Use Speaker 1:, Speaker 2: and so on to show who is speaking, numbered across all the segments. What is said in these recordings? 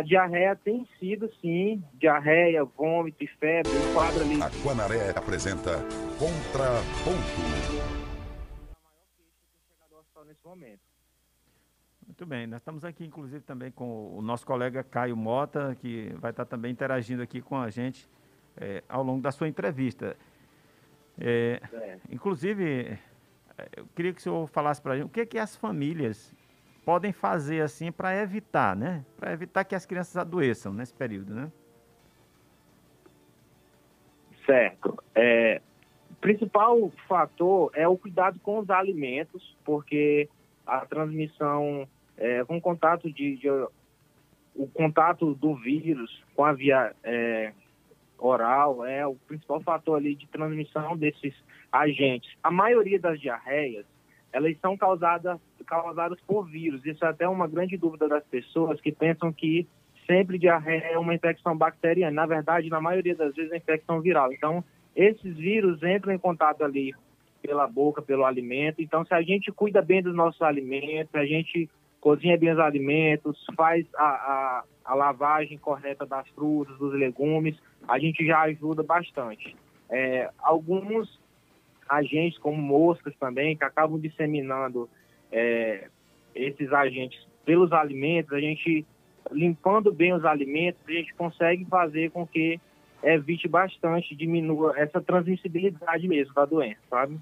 Speaker 1: A diarreia tem sido, sim, diarreia, vômito e febre, um quadro ali.
Speaker 2: A Guanaré apresenta Contraponto.
Speaker 1: Nesse momento.
Speaker 3: Muito bem, nós estamos aqui, inclusive, também com o nosso colega Caio Mota, que vai estar também interagindo aqui com a gente é, ao longo da sua entrevista. É, é. Inclusive, eu queria que o senhor falasse para a gente o que, que as famílias podem fazer assim para evitar, né? Para evitar que as crianças adoeçam nesse período, né?
Speaker 1: Certo. É, principal fator é o cuidado com os alimentos, porque a transmissão é, com contato de, de, o contato do vírus com a via é, oral é o principal fator ali de transmissão desses agentes. A maioria das diarreias elas são causadas, causadas por vírus. Isso é até uma grande dúvida das pessoas que pensam que sempre diarreia é uma infecção bacteriana. Na verdade, na maioria das vezes é infecção viral. Então, esses vírus entram em contato ali pela boca, pelo alimento. Então, se a gente cuida bem dos nossos alimentos, a gente cozinha bem os alimentos, faz a, a, a lavagem correta das frutas, dos legumes, a gente já ajuda bastante. É, alguns agentes, como moscas também, que acabam disseminando é, esses agentes pelos alimentos, a gente limpando bem os alimentos, a gente consegue fazer com que evite bastante, diminua essa transmissibilidade mesmo da doença, sabe?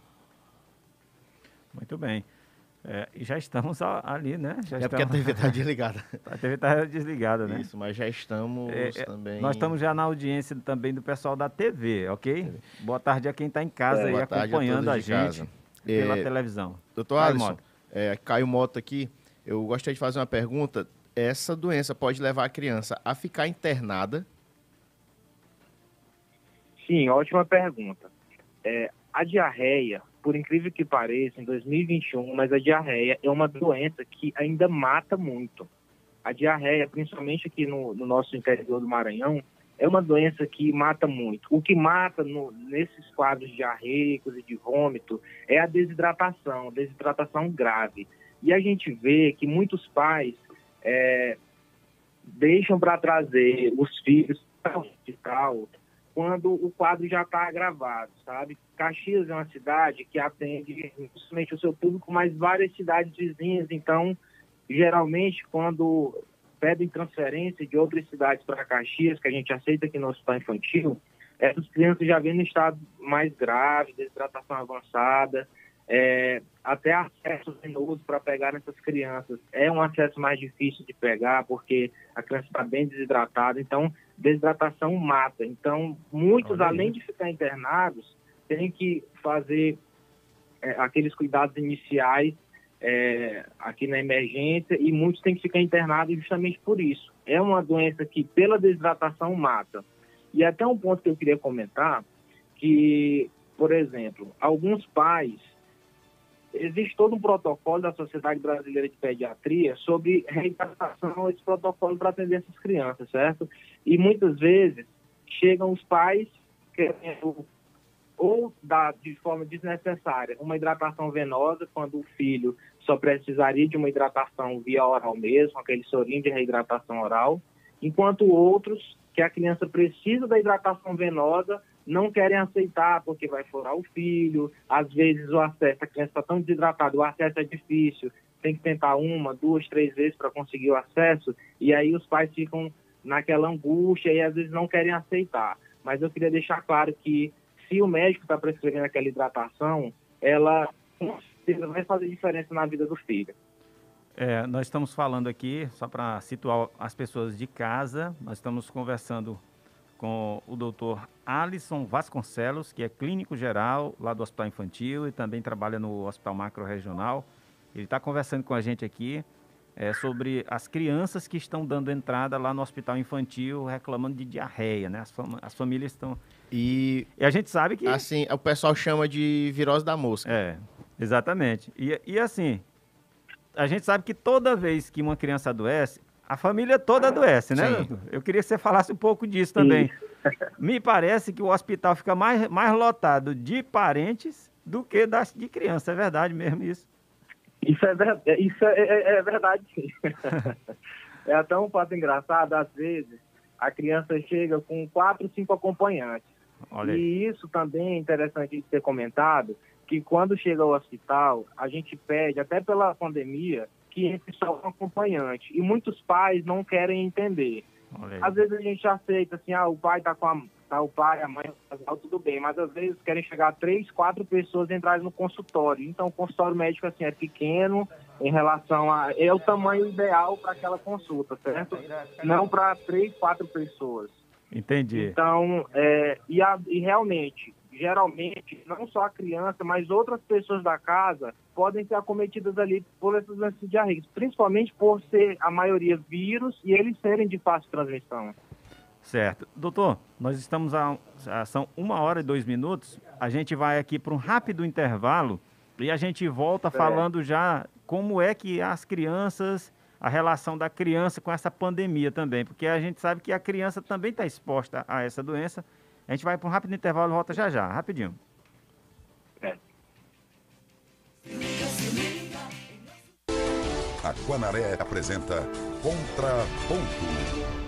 Speaker 3: Muito bem. É, e já estamos ali, né? Já
Speaker 4: é
Speaker 3: estamos...
Speaker 4: porque a TV está desligada.
Speaker 3: a TV está desligada, né?
Speaker 4: Isso, mas já estamos é, é, também.
Speaker 3: Nós estamos já na audiência também do pessoal da TV, ok? TV. Boa tarde a quem está em casa é, aí acompanhando a, a gente pela é, televisão.
Speaker 4: Doutor Alisson, Mota. É, Caio Mota aqui. Eu gostaria de fazer uma pergunta. Essa doença pode levar a criança a ficar internada?
Speaker 1: Sim, ótima pergunta. a diarreia por incrível que pareça, em 2021, mas a diarreia é uma doença que ainda mata muito. A diarreia, principalmente aqui no, no nosso interior do Maranhão, é uma doença que mata muito. O que mata no, nesses quadros diarreicos e de vômito é a desidratação, desidratação grave. E a gente vê que muitos pais é, deixam para trazer os filhos para o hospital quando o quadro já está agravado, sabe? Caxias é uma cidade que atende principalmente o seu público, mas várias cidades vizinhas, então, geralmente, quando pedem transferência de outras cidades para Caxias, que a gente aceita aqui no hospital infantil, essas crianças já vêm no estado mais grave, desidratação avançada, é, até acesso venoso para pegar nessas crianças é um acesso mais difícil de pegar, porque a criança está bem desidratada, então desidratação mata. Então, muitos, além de ficar internados, têm que fazer é, aqueles cuidados iniciais é, aqui na emergência e muitos têm que ficar internados justamente por isso. É uma doença que, pela desidratação, mata. E até um ponto que eu queria comentar, que, por exemplo, alguns pais existe todo um protocolo da Sociedade Brasileira de Pediatria sobre reidratação, esse protocolo para atender essas crianças, certo? E muitas vezes chegam os pais querendo ou dar de forma desnecessária uma hidratação venosa, quando o filho só precisaria de uma hidratação via oral mesmo, aquele sorinho de reidratação oral, enquanto outros que a criança precisa da hidratação venosa não querem aceitar porque vai furar o filho, às vezes o acesso, a criança está tão desidratada, o acesso é difícil, tem que tentar uma, duas, três vezes para conseguir o acesso, e aí os pais ficam naquela angústia e às vezes não querem aceitar. Mas eu queria deixar claro que se o médico está prescrevendo aquela hidratação, ela com certeza vai fazer diferença na vida do filho.
Speaker 3: É, nós estamos falando aqui, só para situar as pessoas de casa, nós estamos conversando com o doutor Alisson Vasconcelos, que é clínico geral lá do Hospital Infantil e também trabalha no Hospital Macro Regional. Ele está conversando com a gente aqui é, sobre as crianças que estão dando entrada lá no Hospital Infantil reclamando de diarreia, né? As, fam as famílias estão...
Speaker 4: E,
Speaker 3: e, a gente sabe que...
Speaker 4: Assim, o pessoal chama de virose da mosca.
Speaker 3: É, exatamente. E, e assim, a gente sabe que toda vez que uma criança adoece, a família toda adoece, né? Sim. Eu queria que você falasse um pouco disso também. Me parece que o hospital fica mais, mais lotado de parentes do que das, de criança. É verdade mesmo isso?
Speaker 1: Isso é, isso é, é, é verdade, sim. É até um fato engraçado, às vezes, a criança chega com quatro, cinco acompanhantes.
Speaker 3: Olha aí.
Speaker 1: E isso também é interessante de ser comentado, que quando chega ao hospital, a gente pede, até pela pandemia, que entre só um acompanhante. E muitos pais não querem entender. Às vezes a gente aceita assim, ah, o pai tá com a, tá o pai, a mãe, o casal, tudo bem, mas às vezes querem chegar três, quatro pessoas entrarem no consultório. Então o consultório médico assim é pequeno em relação a é o tamanho ideal para aquela consulta, certo? Não para três, quatro pessoas.
Speaker 3: Entendi.
Speaker 1: Então, é, e, a- e realmente, geralmente, não só a criança, mas outras pessoas da casa podem ser acometidas ali por essas doenças diarreicas, principalmente por ser a maioria vírus e eles serem de fácil transmissão.
Speaker 3: Certo. Doutor, nós estamos a, a- são uma hora e dois minutos. A gente vai aqui para um rápido intervalo e a gente volta falando já como é que as crianças, a relação da criança com essa pandemia também, porque a gente sabe que a criança também está exposta a essa doença. A gente vai para um rápido intervalo e volta já já, rapidinho.
Speaker 2: A Guanaré apresenta Contraponto.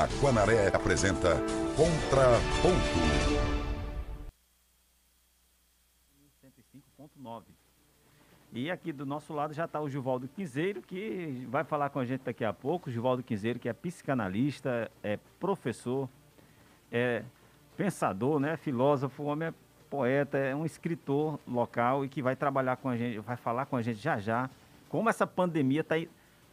Speaker 2: Aquanaré apresenta Contraponto.
Speaker 3: 105.9. E aqui do nosso lado já está o Givaldo Quinzeiro, que vai falar com a gente daqui a pouco. Givaldo Quinzeiro, que é psicanalista, é professor, é pensador, né, filósofo, homem é poeta, é um escritor local e que vai trabalhar com a gente, vai falar com a gente já já como essa pandemia está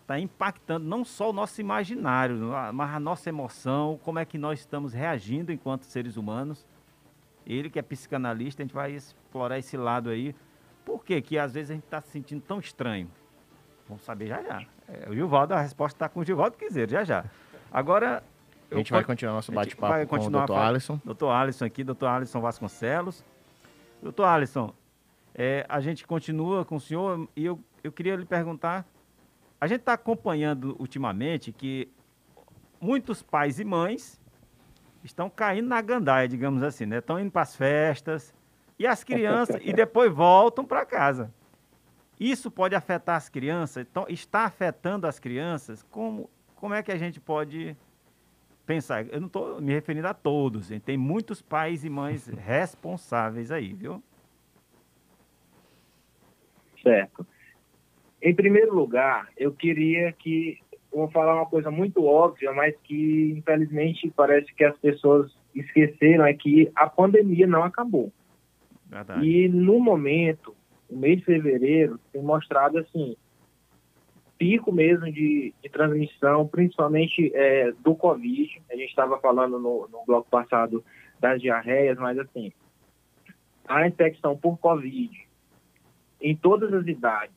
Speaker 3: tá impactando não só o nosso imaginário, mas a nossa emoção, como é que nós estamos reagindo enquanto seres humanos. Ele que é psicanalista, a gente vai explorar esse lado aí. Por que que às vezes a gente está se sentindo tão estranho? Vamos saber já já. É, o Gilvaldo, a resposta está com o Gilvaldo Quiser, já já. Agora...
Speaker 4: A gente vai continuar nosso bate-papo com o Dr. Alisson.
Speaker 3: Dr. Alisson aqui, Dr. Alisson Vasconcelos. Doutor Alisson, é, a gente continua com o senhor e eu, eu queria lhe perguntar, a gente está acompanhando ultimamente que muitos pais e mães estão caindo na gandaia, digamos assim, né? Estão indo para as festas e as crianças e depois voltam para casa. Isso pode afetar as crianças? Então, está afetando as crianças? Como, como é que a gente pode pensar. Eu não estou me referindo a todos, hein? tem muitos pais e mães responsáveis aí, viu?
Speaker 1: Certo. Em primeiro lugar, eu queria que. Vou falar uma coisa muito óbvia, mas que infelizmente parece que as pessoas esqueceram é que a pandemia não acabou. Verdade. E no momento, o mês de fevereiro tem mostrado assim pico mesmo de, de transmissão, principalmente é, do Covid. A gente estava falando no, no bloco passado das diarreias, mas assim, a infecção por Covid em todas as idades,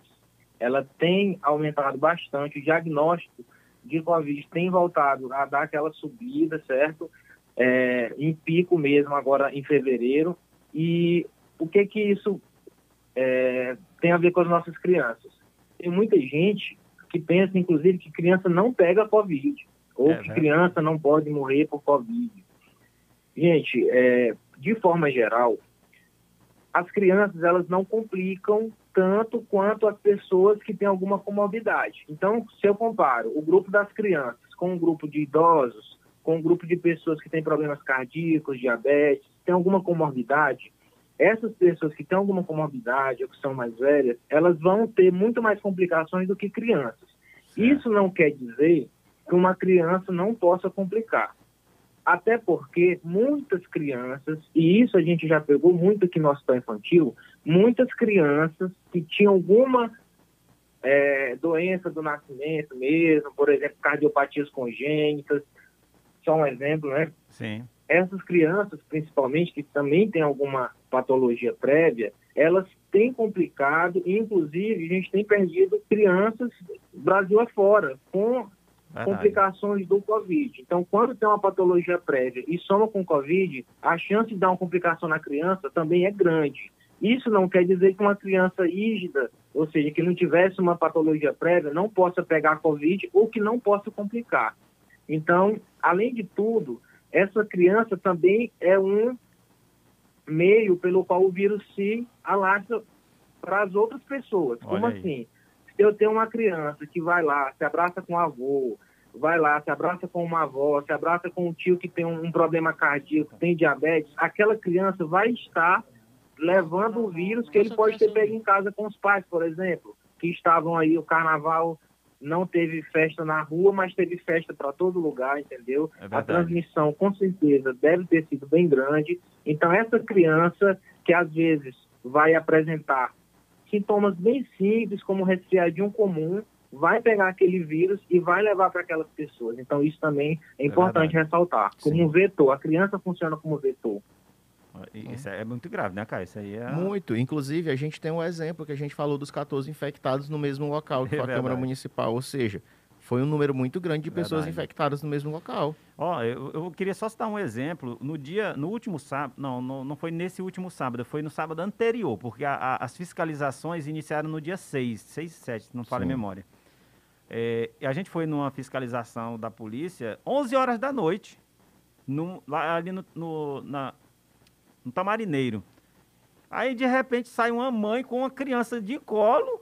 Speaker 1: ela tem aumentado bastante. O diagnóstico de Covid tem voltado a dar aquela subida, certo? É, em pico mesmo agora em fevereiro. E o que que isso é, tem a ver com as nossas crianças? Tem muita gente que pensa, inclusive, que criança não pega Covid, ou é, que né? criança não pode morrer por Covid. Gente, é, de forma geral, as crianças elas não complicam tanto quanto as pessoas que têm alguma comorbidade. Então, se eu comparo o grupo das crianças com o grupo de idosos, com o grupo de pessoas que têm problemas cardíacos, diabetes, tem alguma comorbidade, essas pessoas que têm alguma comorbidade ou que são mais velhas, elas vão ter muito mais complicações do que crianças. Isso não quer dizer que uma criança não possa complicar. Até porque muitas crianças, e isso a gente já pegou muito aqui no hospital infantil, muitas crianças que tinham alguma é, doença do nascimento mesmo, por exemplo, cardiopatias congênitas, só um exemplo, né?
Speaker 3: Sim.
Speaker 1: Essas crianças, principalmente, que também têm alguma patologia prévia, elas têm complicado, inclusive a gente tem perdido crianças Brasil afora com Verdade. complicações do Covid. Então, quando tem uma patologia prévia e soma com Covid, a chance de dar uma complicação na criança também é grande. Isso não quer dizer que uma criança rígida, ou seja, que não tivesse uma patologia prévia, não possa pegar Covid ou que não possa complicar. Então, além de tudo, essa criança também é um meio pelo qual o vírus se alastra para as outras pessoas. Olha Como aí. assim? Se eu tenho uma criança que vai lá, se abraça com o avô, vai lá, se abraça com uma avó, se abraça com um tio que tem um, um problema cardíaco, tem diabetes, aquela criança vai estar levando o vírus que ele pode ter pego em casa com os pais, por exemplo, que estavam aí o carnaval não teve festa na rua, mas teve festa para todo lugar, entendeu? É a transmissão, com certeza, deve ter sido bem grande. Então, essa criança que às vezes vai apresentar sintomas bem simples, como resfriadinho comum, vai pegar aquele vírus e vai levar para aquelas pessoas. Então, isso também é, é importante é ressaltar. Como Sim. um vetor, a criança funciona como vetor.
Speaker 3: Isso é muito grave, né, Caio? Isso aí é...
Speaker 4: Muito. Inclusive, a gente tem um exemplo que a gente falou dos 14 infectados no mesmo local, que é a Câmara Municipal. Ou seja, foi um número muito grande de pessoas verdade. infectadas no mesmo local.
Speaker 3: Ó, eu, eu, queria só citar um exemplo. No dia, no último sábado, não, não, não foi nesse último sábado, foi no sábado anterior, porque a, a, as fiscalizações iniciaram no dia 6, 6 e 7, não falo em memória. É, a gente foi numa fiscalização da polícia 11 horas da noite, no, lá, ali no, no, na, no Tamarineiro. Aí, de repente, sai uma mãe com uma criança de colo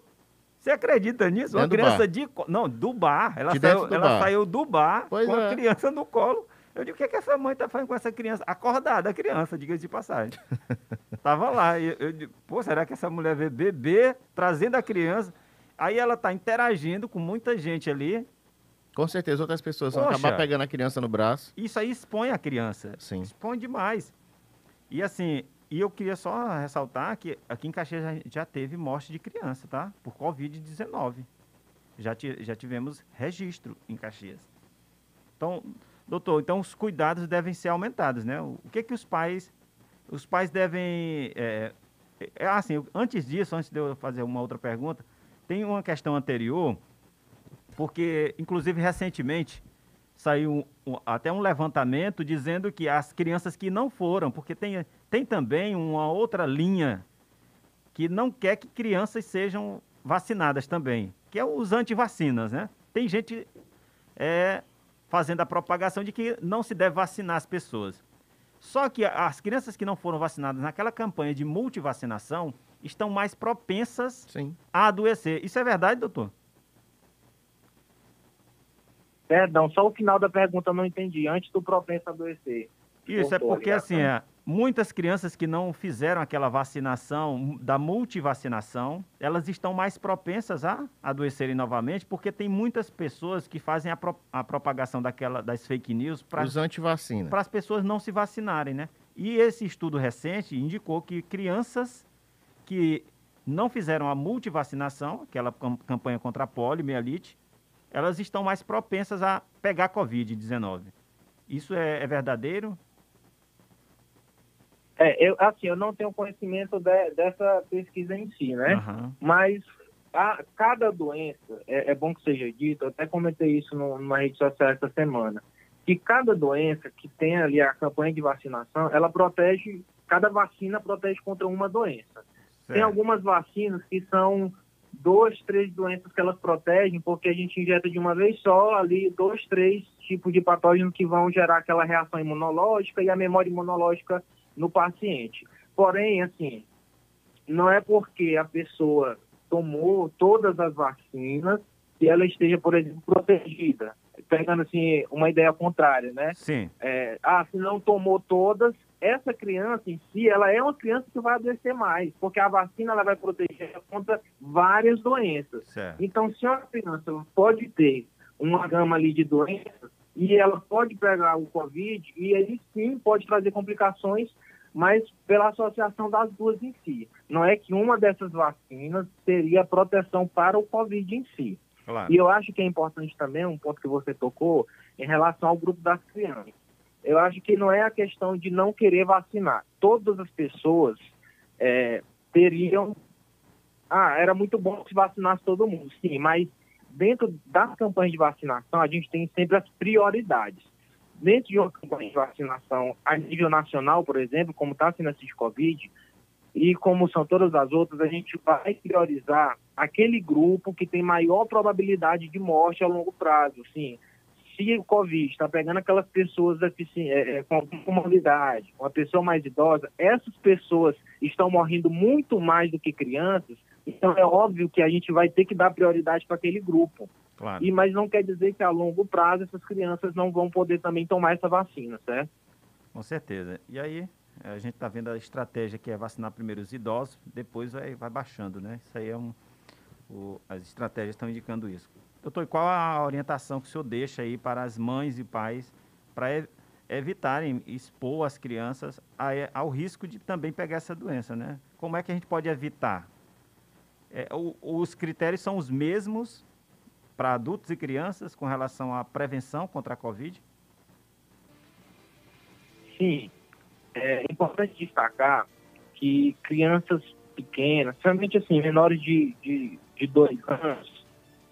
Speaker 3: Você acredita nisso? Dentro Uma criança de. Não, do bar. Ela, de saiu, do ela bar. saiu do bar pois com é. a criança no colo. Eu digo, o que, é que essa mãe tá fazendo com essa criança? Acordada a criança, diga de passagem. Tava lá. Eu, eu digo, pô, será que essa mulher vê bebê trazendo a criança? Aí ela tá interagindo com muita gente ali.
Speaker 4: Com certeza outras pessoas Poxa, vão acabar pegando a criança no braço.
Speaker 3: Isso aí expõe a criança.
Speaker 4: Sim.
Speaker 3: Expõe demais. E assim, e eu queria só ressaltar que aqui em Caxias já, já teve morte de criança, tá? Por Covid-19. Já, já tivemos registro em Caxias. Então, doutor, então os cuidados devem ser aumentados, né? O que que os pais, os pais devem, é, é, assim, antes disso, antes de eu fazer uma outra pergunta, tem uma questão anterior, porque, inclusive, recentemente, saiu um, até um levantamento dizendo que as crianças que não foram, porque tem, tem também uma outra linha que não quer que crianças sejam vacinadas também, que é os antivacinas, né? Tem gente é, fazendo a propagação de que não se deve vacinar as pessoas. Só que as crianças que não foram vacinadas naquela campanha de multivacinação estão mais propensas
Speaker 4: Sim.
Speaker 3: a adoecer. Isso é verdade, doutor?
Speaker 1: Perdão, só o final da pergunta eu não entendi. Antes do propenso a adoecer.
Speaker 3: Isso, é porque assim, é, muitas crianças que não fizeram aquela vacinação, da multivacinação, elas estão mais propensas a adoecerem novamente, porque tem muitas pessoas que fazem a, pro, a propagação daquela, das fake news para
Speaker 4: os antivacinas.
Speaker 3: Para as pessoas não se vacinarem, né? E esse estudo recente indicou que crianças que não fizeram a multivacinação, aquela campanha contra a poliomielite, elas estão mais propensas a pegar Covid-19. Isso é, é, verdadeiro?
Speaker 1: É, eu, assim, eu não tenho conhecimento de, dessa pesquisa em si, né? Uhum. Mas a, cada doença, é, é, bom que seja dito, eu até comentei isso no, numa rede social essa semana, que cada doença que tem ali a campanha de vacinação, ela protege, cada vacina protege contra uma doença. Certo. Tem algumas vacinas que são duas, três doenças que elas protegem, porque a gente injeta de uma vez só ali dois, três tipos de patógenos que vão gerar aquela reação imunológica e a memória imunológica no paciente. Porém, assim, não é porque a pessoa tomou todas as vacinas que ela esteja, por exemplo, protegida. Pegando assim uma ideia contrária, né?
Speaker 3: Sim.
Speaker 1: É, ah, se não tomou todas, essa criança em si, ela é uma criança que vai adoecer mais, porque a vacina ela vai proteger contra várias doenças.
Speaker 3: Certo.
Speaker 1: Então, se uma criança pode ter uma gama ali de doenças e ela pode pegar o Covid e ele sim pode trazer complicações, mas pela associação das duas em si. Não é que uma dessas vacinas seria proteção para o Covid em si.
Speaker 3: Claro.
Speaker 1: E eu acho que é importante também, um ponto que você tocou, em relação ao grupo das crianças eu acho que não é a questão de não querer vacinar. Todas as pessoas é, teriam. Ah, era muito bom se vacinasse todo mundo, sim, mas dentro das campanhas de vacinação, a gente tem sempre as prioridades. Dentro de uma campanha de vacinação a nível nacional, por exemplo, como está sendo essa de Covid, e como são todas as outras, a gente vai priorizar aquele grupo que tem maior probabilidade de morte a longo prazo. Sim, se o Covid está pegando aquelas pessoas é, é, com comorbidade, uma pessoa mais idosa, essas pessoas estão morrendo muito mais do que crianças, então é óbvio que a gente vai ter que dar prioridade para aquele grupo.
Speaker 3: Claro.
Speaker 1: E, mas não quer dizer que a longo prazo essas crianças não vão poder também tomar essa vacina, certo?
Speaker 3: Com certeza. E aí, a gente está vendo a estratégia que é vacinar primeiro os idosos, depois vai, vai baixando, né? Isso aí é um. O, as estratégias estão indicando isso. Doutor, qual a orientação que o senhor deixa aí para as mães e pais para evitarem expor as crianças ao risco de também pegar essa doença, né? Como é que a gente pode evitar? É, o, os critérios são os mesmos para adultos e crianças com relação à prevenção contra a Covid?
Speaker 1: Sim. É importante destacar que crianças pequenas, principalmente assim, menores de, de, de dois anos,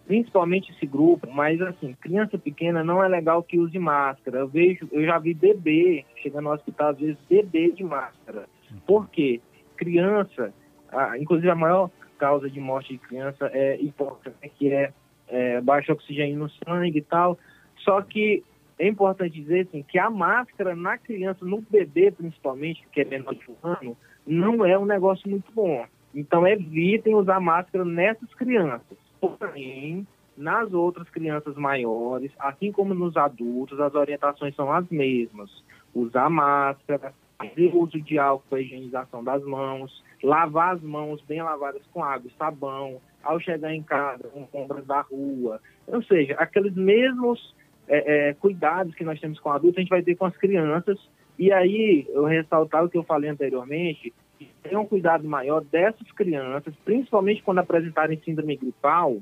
Speaker 1: principalmente esse grupo, mas assim, criança pequena não é legal que use máscara. Eu vejo, eu já vi bebê chegando no hospital, às vezes bebê de máscara. Por quê? Criança, a, inclusive a maior causa de morte de criança é né, que é, é baixo oxigênio no sangue e tal. Só que é importante dizer assim, que a máscara na criança, no bebê principalmente, que é menor de um ano, não é um negócio muito bom. Então, evitem usar máscara nessas crianças. Porém, nas outras crianças maiores, assim como nos adultos, as orientações são as mesmas. Usar máscara, fazer uso de álcool para higienização das mãos, lavar as mãos bem lavadas com água e sabão, ao chegar em casa, com compras da rua. Ou seja, aqueles mesmos é, é, cuidados que nós temos com adultos, a gente vai ter com as crianças. E aí, eu ressaltar o que eu falei anteriormente, ter um cuidado maior dessas crianças, principalmente quando apresentarem síndrome gripal,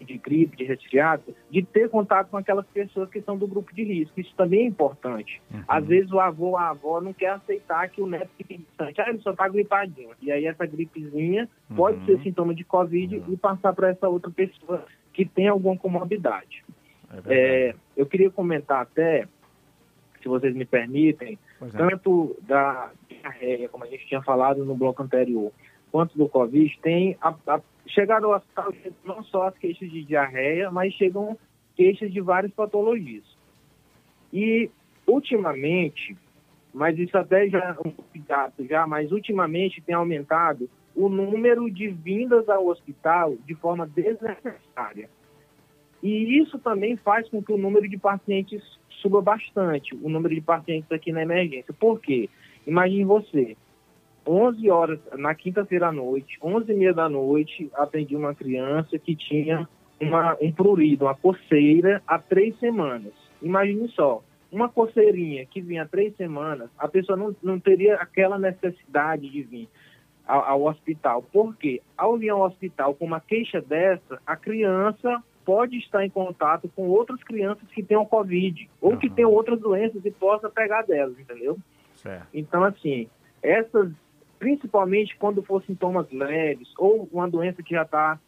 Speaker 1: de gripe, de resfriado, de ter contato com aquelas pessoas que são do grupo de risco. Isso também é importante. Uhum. Às vezes o avô ou a avó não quer aceitar que o neto fique distante. Ah, ele só está gripadinho. E aí essa gripezinha uhum. pode ser sintoma de Covid uhum. e passar para essa outra pessoa que tem alguma comorbidade. É é, eu queria comentar até, se vocês me permitem, é. tanto da diarreia, como a gente tinha falado no bloco anterior, quanto do Covid, tem a, a, chegaram ao hospital não só as queixas de diarreia, mas chegam queixas de várias patologias. E, ultimamente, mas isso até já é um cuidado já, mas ultimamente tem aumentado o número de vindas ao hospital de forma desnecessária. E isso também faz com que o número de pacientes suba bastante, o número de pacientes aqui na emergência. Por quê? Imagine você, 11 horas, na quinta-feira à noite, 11 e meia da noite, atendi uma criança que tinha uma, um prurido, uma coceira, há três semanas. Imagine só, uma coceirinha que vinha há três semanas, a pessoa não, não teria aquela necessidade de vir ao, ao hospital. Por quê? Ao vir ao hospital com uma queixa dessa, a criança pode estar em contato com outras crianças que tenham Covid ou uhum. que tenham outras doenças e possa pegar delas, entendeu? Certo. Então, assim, essas principalmente quando for sintomas leves ou uma doença que já está,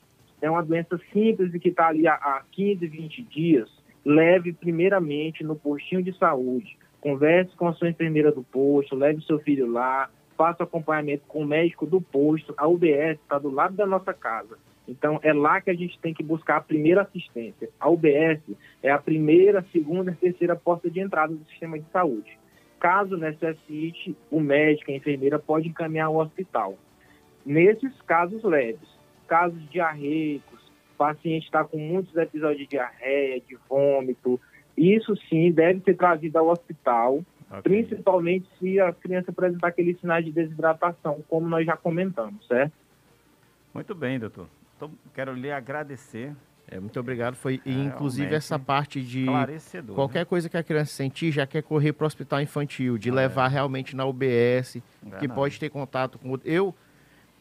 Speaker 1: é uma doença simples e que está ali há, há 15, 20 dias, leve primeiramente no postinho de saúde, converse com a sua enfermeira do posto, leve seu filho lá, faça acompanhamento com o médico do posto, a UBS está do lado da nossa casa. Então, é lá que a gente tem que buscar a primeira assistência. A UBS é a primeira, segunda e terceira porta de entrada do sistema de saúde. Caso necessite, o médico, a enfermeira pode encaminhar ao hospital. Nesses casos leves, casos diarreicos, paciente está com muitos episódios de diarreia, de vômito, isso sim deve ser trazido ao hospital, okay. principalmente se a criança apresentar aqueles sinais de desidratação, como nós já comentamos, certo?
Speaker 3: Muito bem, doutor. Então, quero lhe agradecer
Speaker 4: é, muito obrigado. Foi é, inclusive essa parte de qualquer né? coisa que a criança sentir, já quer correr para o hospital infantil, de é. levar realmente na UBS, é que pode ter contato com eu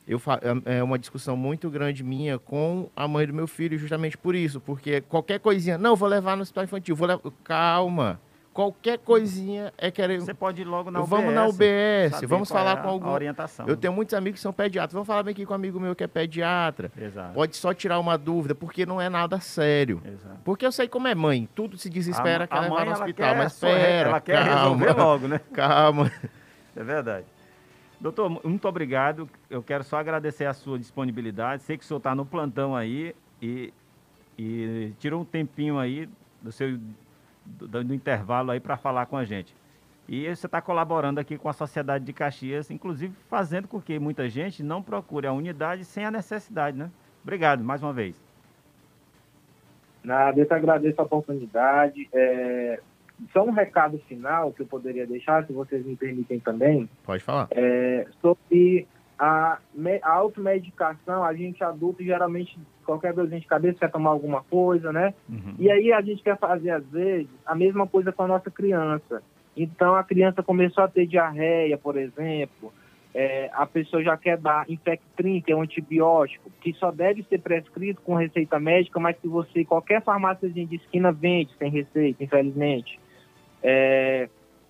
Speaker 4: eu é, é uma discussão muito grande minha com a mãe do meu filho justamente por isso, porque qualquer coisinha, não, vou levar no hospital infantil, vou levar, calma qualquer coisinha é querer.
Speaker 3: Você pode ir logo na
Speaker 4: UBS. Vamos na UBS, vamos falar é com algum.
Speaker 3: orientação.
Speaker 4: Eu tenho muitos amigos que são pediatras. Vamos falar bem aqui com um amigo meu que é pediatra. Exato. Pode só tirar uma dúvida, porque não é nada sério. Exato. Porque eu sei como é mãe, tudo se desespera, a, quer a levar no hospital. Mas espera, ela quer calma, resolver
Speaker 3: logo, né?
Speaker 4: Calma.
Speaker 3: É verdade. Doutor, muito obrigado. Eu quero só agradecer a sua disponibilidade. Sei que o senhor está no plantão aí e, e tirou um tempinho aí do seu do, do intervalo aí para falar com a gente. E você está colaborando aqui com a Sociedade de Caxias, inclusive fazendo com que muita gente não procure a unidade sem a necessidade, né? Obrigado mais uma vez.
Speaker 1: Nada, eu te agradeço a oportunidade. É, só um recado final que eu poderia deixar, se vocês me permitem também.
Speaker 4: Pode falar.
Speaker 1: É, sobre a, a automedicação, a gente adulto geralmente qualquer dorzinha de cabeça quer tomar alguma coisa, né? Uhum. E aí a gente quer fazer, às vezes, a mesma coisa com a nossa criança. Então a criança começou a ter diarreia, por exemplo, é, a pessoa já quer dar Infectrin, que é um antibiótico, que só deve ser prescrito com receita médica, mas que você, qualquer farmácia de esquina vende sem receita, infelizmente. É,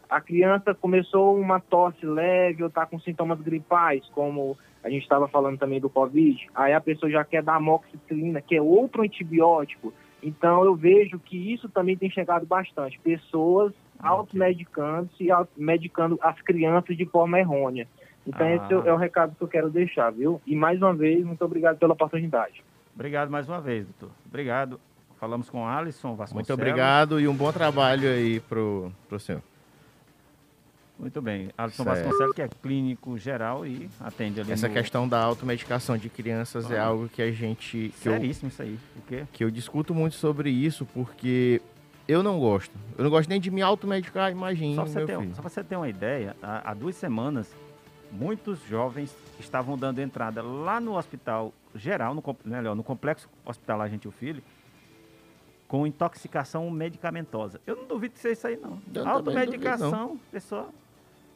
Speaker 1: a criança começou uma tosse leve ou está com sintomas gripais, como a gente estava falando também do Covid, aí a pessoa já quer dar amoxicilina, que é outro antibiótico. Então eu vejo que isso também tem chegado bastante. Pessoas automedicando-se e medicando as crianças de forma errônea. Então ah. esse é o recado que eu quero deixar, viu? E mais uma vez, muito obrigado pela oportunidade.
Speaker 3: Obrigado mais uma vez, doutor. Obrigado. Falamos com Alisson
Speaker 4: Vasconcelos. Muito obrigado e um bom trabalho aí pro, pro senhor.
Speaker 3: Muito bem. Alisson certo. Vasconcelos, que é clínico geral e atende ali
Speaker 4: Essa
Speaker 3: no...
Speaker 4: questão da automedicação de crianças ah. é algo que a gente...
Speaker 3: Que Seríssimo eu, isso aí.
Speaker 4: O quê? Que eu discuto muito sobre isso, porque eu não gosto. Eu não gosto nem de me automedicar, imagine,
Speaker 3: só você ter, Só você ter uma ideia, há, há duas semanas, muitos jovens estavam dando entrada lá no hospital geral, no, melhor, no complexo hospitalar Gentil Filho, com intoxicação medicamentosa. Eu não duvido que seja isso aí, não. Eu Automedicação, pessoa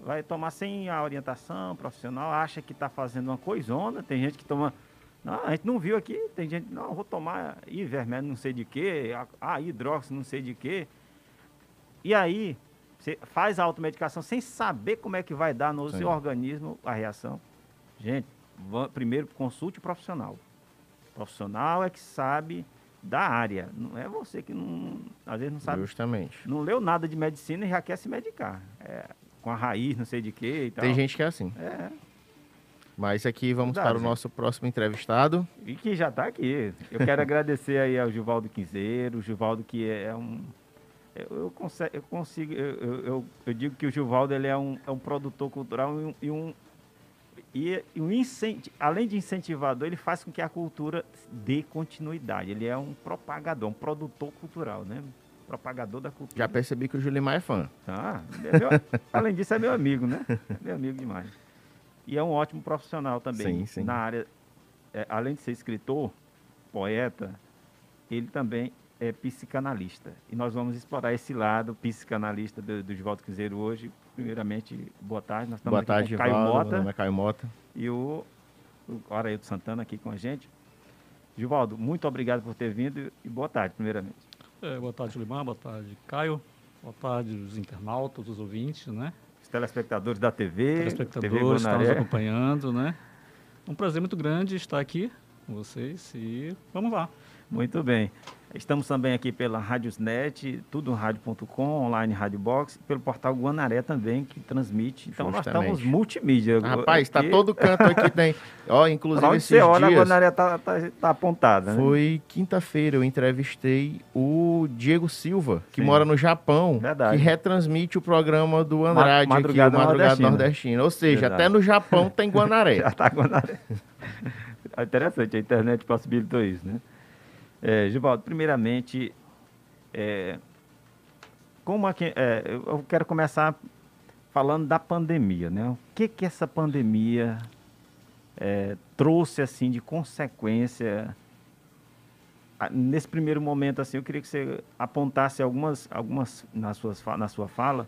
Speaker 3: vai tomar sem a orientação profissional, acha que está fazendo uma coisona. Tem gente que toma. Não, a gente não viu aqui, tem gente, não, vou tomar ivermectin não sei de quê, ah, hidróxido não sei de quê. E aí, você faz a automedicação sem saber como é que vai dar no Sim. seu organismo a reação. Gente, primeiro consulte o profissional. O profissional é que sabe da área. Não é você que não, às vezes não sabe.
Speaker 4: Justamente.
Speaker 3: Não leu nada de medicina e já quer se medicar. É, com a raiz, não sei de quê e tal.
Speaker 4: Tem gente que é assim.
Speaker 3: É.
Speaker 4: Mas aqui vamos Verdade, para o nosso próximo entrevistado.
Speaker 3: E que já está aqui. Eu quero agradecer aí ao Gilvaldo Quinzeiro, o Gilvaldo que é um... Eu, consigo, eu, consigo eu, eu, eu, digo que o Gilvaldo ele é, um, é um produtor cultural e um, e um e, e um além de incentivador, ele faz com que a cultura dê continuidade. Ele é um propagador, um produtor cultural, né? Propagador da cultura.
Speaker 4: Já percebi que o Julimar é fã.
Speaker 3: Ah, meu, além disso, é meu amigo, né? É meu amigo demais. E é um ótimo profissional também. Sim, sim. Na área, é, além de ser escritor, poeta, ele também é psicanalista. E nós vamos explorar esse lado psicanalista do, do Cruzeiro hoje, primeiramente, boa tarde. Nós estamos
Speaker 4: boa tarde,
Speaker 3: Caio
Speaker 4: Valdo,
Speaker 3: Mota. Meu
Speaker 4: nome é Caio Mota.
Speaker 3: E o, o Araildo Santana aqui com a gente. Givaldo, muito obrigado por ter vindo e boa tarde, primeiramente.
Speaker 5: É, boa tarde, Limar, boa tarde, Caio. Boa tarde, os internautas, os ouvintes, né?
Speaker 3: Os telespectadores da TV.
Speaker 5: Telespectadores TV estão nos acompanhando, né? Um prazer muito grande estar aqui com vocês e vamos lá.
Speaker 3: Muito bem. Estamos também aqui pela Radiosnet, tudorádio.com, online Rádio Box, pelo portal Guanaré também, que transmite. Então Justamente. nós estamos multimídia.
Speaker 4: Rapaz, está todo canto aqui tem. Ó, inclusive
Speaker 3: esses você olha, dias, a Guanaré está tá, tá apontada.
Speaker 4: Né? Foi quinta-feira, eu entrevistei o Diego Silva, que Sim. mora no Japão, Verdade. que retransmite o programa do Andrade Madrugada aqui, o Madrugada Nordestina. Nordestina. Ou seja, Verdade. até no Japão tem Guanaré.
Speaker 3: Já está Guanaré. É interessante, a internet possibilitou isso, né? É, Givaldo, primeiramente, é, como aqui, é, eu quero começar falando da pandemia, né? O que que essa pandemia é, trouxe assim de consequência? Nesse primeiro momento, assim, eu queria que você apontasse algumas, algumas nas suas, na sua fala,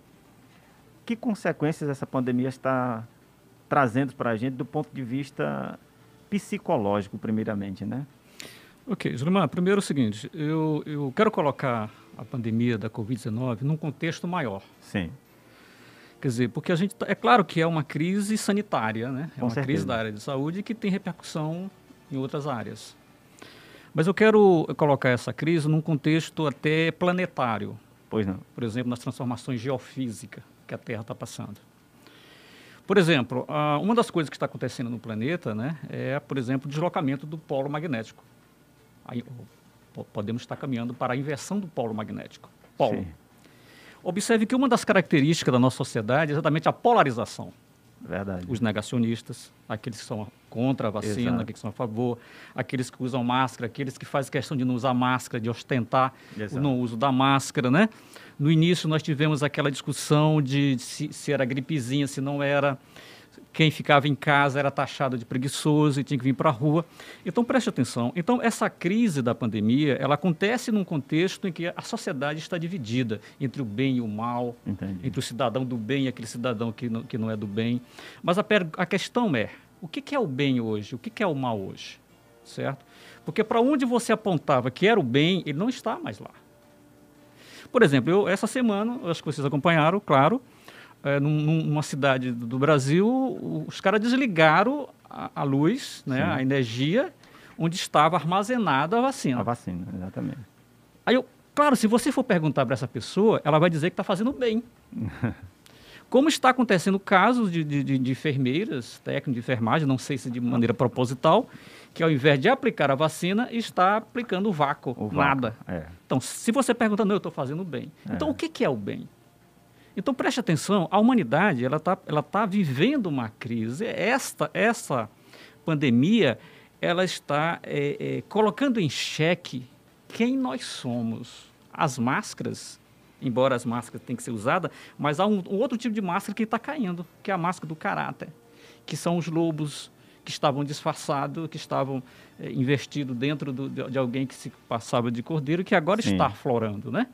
Speaker 3: que consequências essa pandemia está trazendo para a gente do ponto de vista psicológico, primeiramente, né?
Speaker 5: Ok, Julimar, primeiro é o seguinte, eu, eu quero colocar a pandemia da Covid-19 num contexto maior.
Speaker 3: Sim.
Speaker 5: Quer dizer, porque a gente, tá, é claro que é uma crise sanitária, né? É Com uma certeza. crise da área de saúde que tem repercussão em outras áreas. Mas eu quero colocar essa crise num contexto até planetário.
Speaker 3: Pois não.
Speaker 5: Por exemplo, nas transformações geofísicas que a Terra está passando. Por exemplo, uma das coisas que está acontecendo no planeta né, é, por exemplo, o deslocamento do polo magnético podemos estar caminhando para a inversão do polo magnético. Polo. Sim. Observe que uma das características da nossa sociedade é exatamente a polarização.
Speaker 3: Verdade.
Speaker 5: Os negacionistas, aqueles que são contra a vacina, Exato. aqueles que são a favor, aqueles que usam máscara, aqueles que fazem questão de não usar máscara, de ostentar Exato. o não uso da máscara, né? No início nós tivemos aquela discussão de se, se era gripezinha, se não era quem ficava em casa era taxado de preguiçoso e tinha que vir para a rua. Então preste atenção. Então essa crise da pandemia, ela acontece num contexto em que a sociedade está dividida entre o bem e o mal, Entendi. entre o cidadão do bem e aquele cidadão que não, que não é do bem. Mas a, a questão é, o que, que é o bem hoje? O que, que é o mal hoje? Certo? Porque para onde você apontava que era o bem, ele não está mais lá. Por exemplo, eu, essa semana, acho que vocês acompanharam, claro, é, num, numa cidade do Brasil, os caras desligaram a, a luz, né, a energia, onde estava armazenada a vacina.
Speaker 3: A vacina, exatamente.
Speaker 5: Aí eu, claro, se você for perguntar para essa pessoa, ela vai dizer que está fazendo bem. Como está acontecendo casos de, de, de, enfermeiras, técnicos de enfermagem, não sei se de maneira proposital, que ao invés de aplicar a vacina, está aplicando o vácuo, o vácuo nada. É. Então, se você pergunta, não, eu estou fazendo bem. É. Então, o que, que é o bem? Então preste atenção, a humanidade ela está ela tá vivendo uma crise. Esta essa pandemia ela está é, é, colocando em xeque quem nós somos. As máscaras, embora as máscaras tenham que ser usadas, mas há um, um outro tipo de máscara que está caindo, que é a máscara do caráter, que são os lobos que estavam disfarçados, que estavam é, investidos dentro do, de, de, alguém que se passava de cordeiro, que agora Sim. está aflorando, né?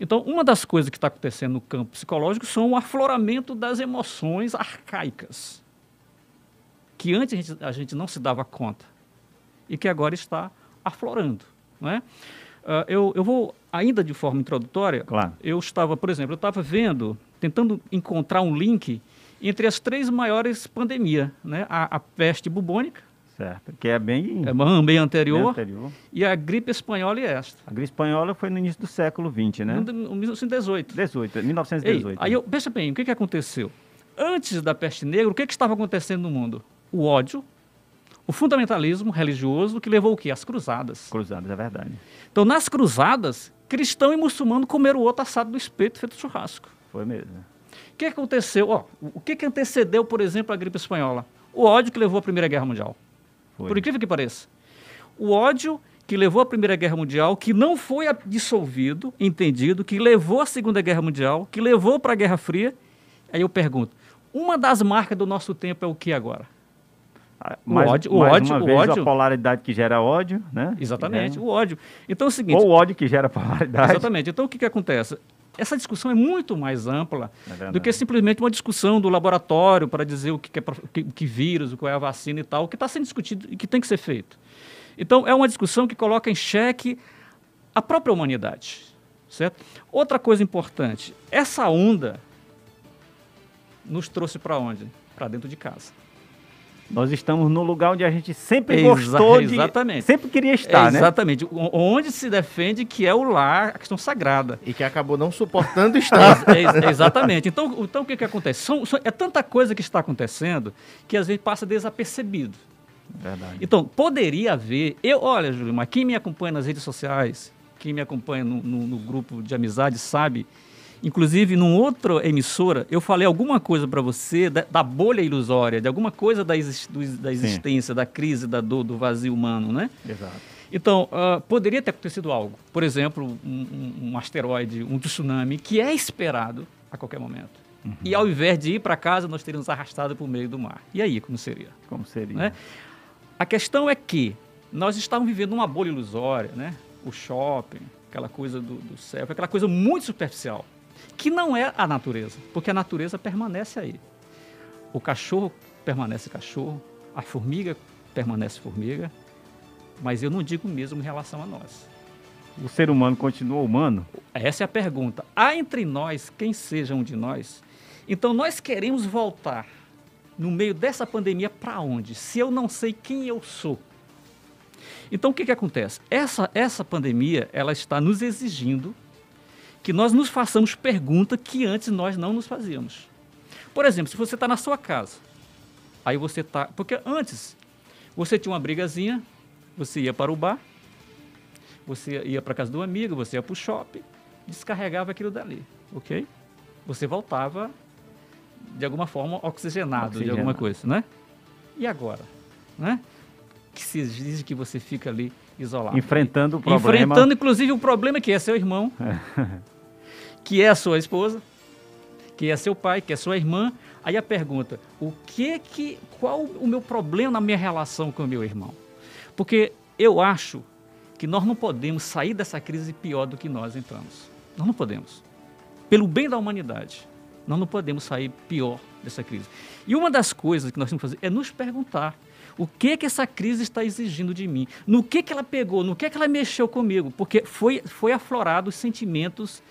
Speaker 5: Então, uma das coisas que está acontecendo no campo psicológico são o afloramento das emoções arcaicas, que antes a gente, a gente não se dava conta e que agora está aflorando. Não é? Uh, eu, eu vou, ainda de forma introdutória,
Speaker 3: claro.
Speaker 5: eu estava, por exemplo, eu estava vendo, tentando encontrar um link entre as três maiores pandemias, né? a, a peste bubônica,
Speaker 3: Certo, que é bem...
Speaker 5: É bem anterior, bem anterior. E a gripe espanhola e esta.
Speaker 3: A gripe espanhola foi no início do século XX, né?
Speaker 5: No, 1918.
Speaker 3: 18, 1918. Ei,
Speaker 5: aí eu, veja bem, o que, que aconteceu? Antes da peste negra, o que, que estava acontecendo no mundo? O ódio, o fundamentalismo religioso, que levou o quê? As cruzadas.
Speaker 3: Cruzadas, é verdade.
Speaker 5: Então, nas cruzadas, cristão e muçulmano comeram o outro assado do espeto feito churrasco.
Speaker 3: Foi mesmo.
Speaker 5: O que aconteceu? Ó, o que, que antecedeu, por exemplo, a gripe espanhola? O ódio que levou à Primeira Guerra Mundial. Foi. Por incrível que pareça. O ódio que levou à Primeira Guerra Mundial, que não foi dissolvido, entendido, que levou à Segunda Guerra Mundial, que levou para a Guerra Fria. Aí eu pergunto, uma das marcas do nosso tempo é o que agora?
Speaker 3: Ah, mais, o ódio, o mais ódio, uma vez, o ódio, a polaridade que gera ódio, né?
Speaker 5: Exatamente, é. o ódio. Então é o seguinte.
Speaker 3: Ou o ódio que gera polaridade.
Speaker 5: Exatamente. Então o que, que acontece? Essa discussão é muito mais ampla é do que simplesmente uma discussão do laboratório para dizer o que, é, que, que vírus, qual é a vacina e tal, o que está sendo discutido e que tem que ser feito. Então, é uma discussão que coloca em xeque a própria humanidade. Certo? Outra coisa importante, essa onda nos trouxe para onde? Para dentro de casa.
Speaker 3: Nós estamos no lugar onde a gente sempre Exa gostou de...
Speaker 5: Exatamente.
Speaker 3: Sempre queria estar,
Speaker 5: é, né? Exatamente. Onde se defende que é o lar, a questão sagrada.
Speaker 4: E que acabou não suportando estar.
Speaker 5: é, é, exatamente. Então, então o que, que acontece? São, são, é tanta coisa que está acontecendo que às vezes passa desapercebido.
Speaker 3: Verdade.
Speaker 5: Então, poderia haver... Eu, olha, Júlio, mas quem me acompanha nas redes sociais, quem me acompanha no, no, no grupo de amizade sabe Inclusive, num outra emissora, eu falei alguma coisa para você da, da, bolha ilusória, de alguma coisa da, exist, do, da existência, Sim. da crise, da dor, do vazio humano, né?
Speaker 3: Exato.
Speaker 5: Então, uh, poderia ter acontecido algo. Por exemplo, um, um, asteroide, um tsunami, que é esperado a qualquer momento. Uhum. E ao invés de ir para casa, nós teríamos arrastado para o meio do mar. E aí, como seria?
Speaker 3: Como seria?
Speaker 5: Né? A questão é que nós estávamos vivendo uma bolha ilusória, né? O shopping, aquela coisa do, do céu, aquela coisa muito superficial que não é a natureza, porque a natureza permanece aí. O cachorro permanece cachorro, a formiga permanece formiga, mas eu não digo mesmo em relação a nós.
Speaker 3: O ser humano continua humano?
Speaker 5: Essa é a pergunta. Há entre nós quem seja um de nós? Então nós queremos voltar no meio dessa pandemia para onde? Se eu não sei quem eu sou. Então o que, que acontece? Essa, essa pandemia ela está nos exigindo que nós nos façamos perguntas que antes nós não nos fazíamos. Por exemplo, se você está na sua casa, aí você está. Porque antes você tinha uma brigazinha, você ia para o bar, você ia para a casa do amigo, você ia para o shopping, descarregava aquilo dali, ok? Você voltava de alguma forma oxigenado, oxigenado. de alguma coisa, né? E agora, né? Que se diz que você fica ali isolado.
Speaker 3: Enfrentando o problema.
Speaker 5: Enfrentando, inclusive, o problema que é seu irmão, que é a sua esposa, que é seu pai, que é sua irmã. Aí a pergunta: o que que, qual o meu problema na minha relação com o meu irmão? Porque eu acho que nós não podemos sair dessa crise pior do que nós entramos. Nós não podemos. Pelo bem da humanidade, nós não podemos sair pior dessa crise. E uma das coisas que nós temos que fazer é nos perguntar o que que essa crise está exigindo de mim? No que que ela pegou? No que que ela mexeu comigo? Porque foi, foi aflorado os sentimentos.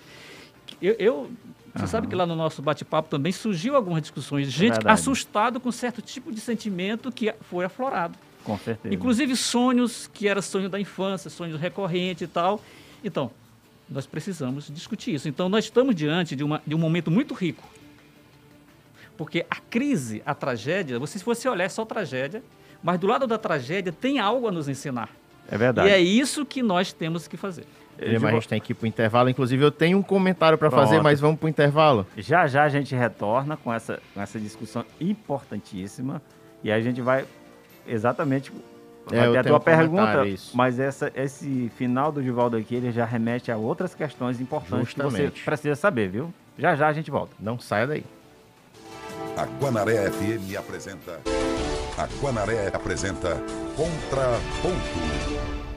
Speaker 5: Eu, eu você uhum. sabe que lá no nosso bate-papo também surgiu algumas discussões de gente Verdade. assustado com certo tipo de sentimento que foi aflorado.
Speaker 3: Com certeza.
Speaker 5: Inclusive sonhos que era sonho da infância, sonhos recorrentes e tal. Então, nós precisamos discutir isso. Então, nós estamos diante de, uma, de um momento muito rico. Porque a crise, a tragédia, você, se você olhar é só tragédia, mas do lado da tragédia tem algo a nos ensinar.
Speaker 3: É verdade.
Speaker 5: E é isso que nós temos que fazer.
Speaker 4: mas a gente tem que ir para o intervalo. Inclusive, eu tenho um comentário para fazer, mas vamos para o intervalo.
Speaker 3: Já já a gente retorna com essa, com essa discussão importantíssima e a gente vai exatamente é, vai ter a tua um pergunta, mas essa, esse final do Givaldo aqui, ele já remete a outras questões importantes Justamente. que você precisa saber, viu? Já já a gente volta.
Speaker 4: Não saia daí.
Speaker 2: A Guanaré FM apresenta. A Guanaré apresenta Contraponto.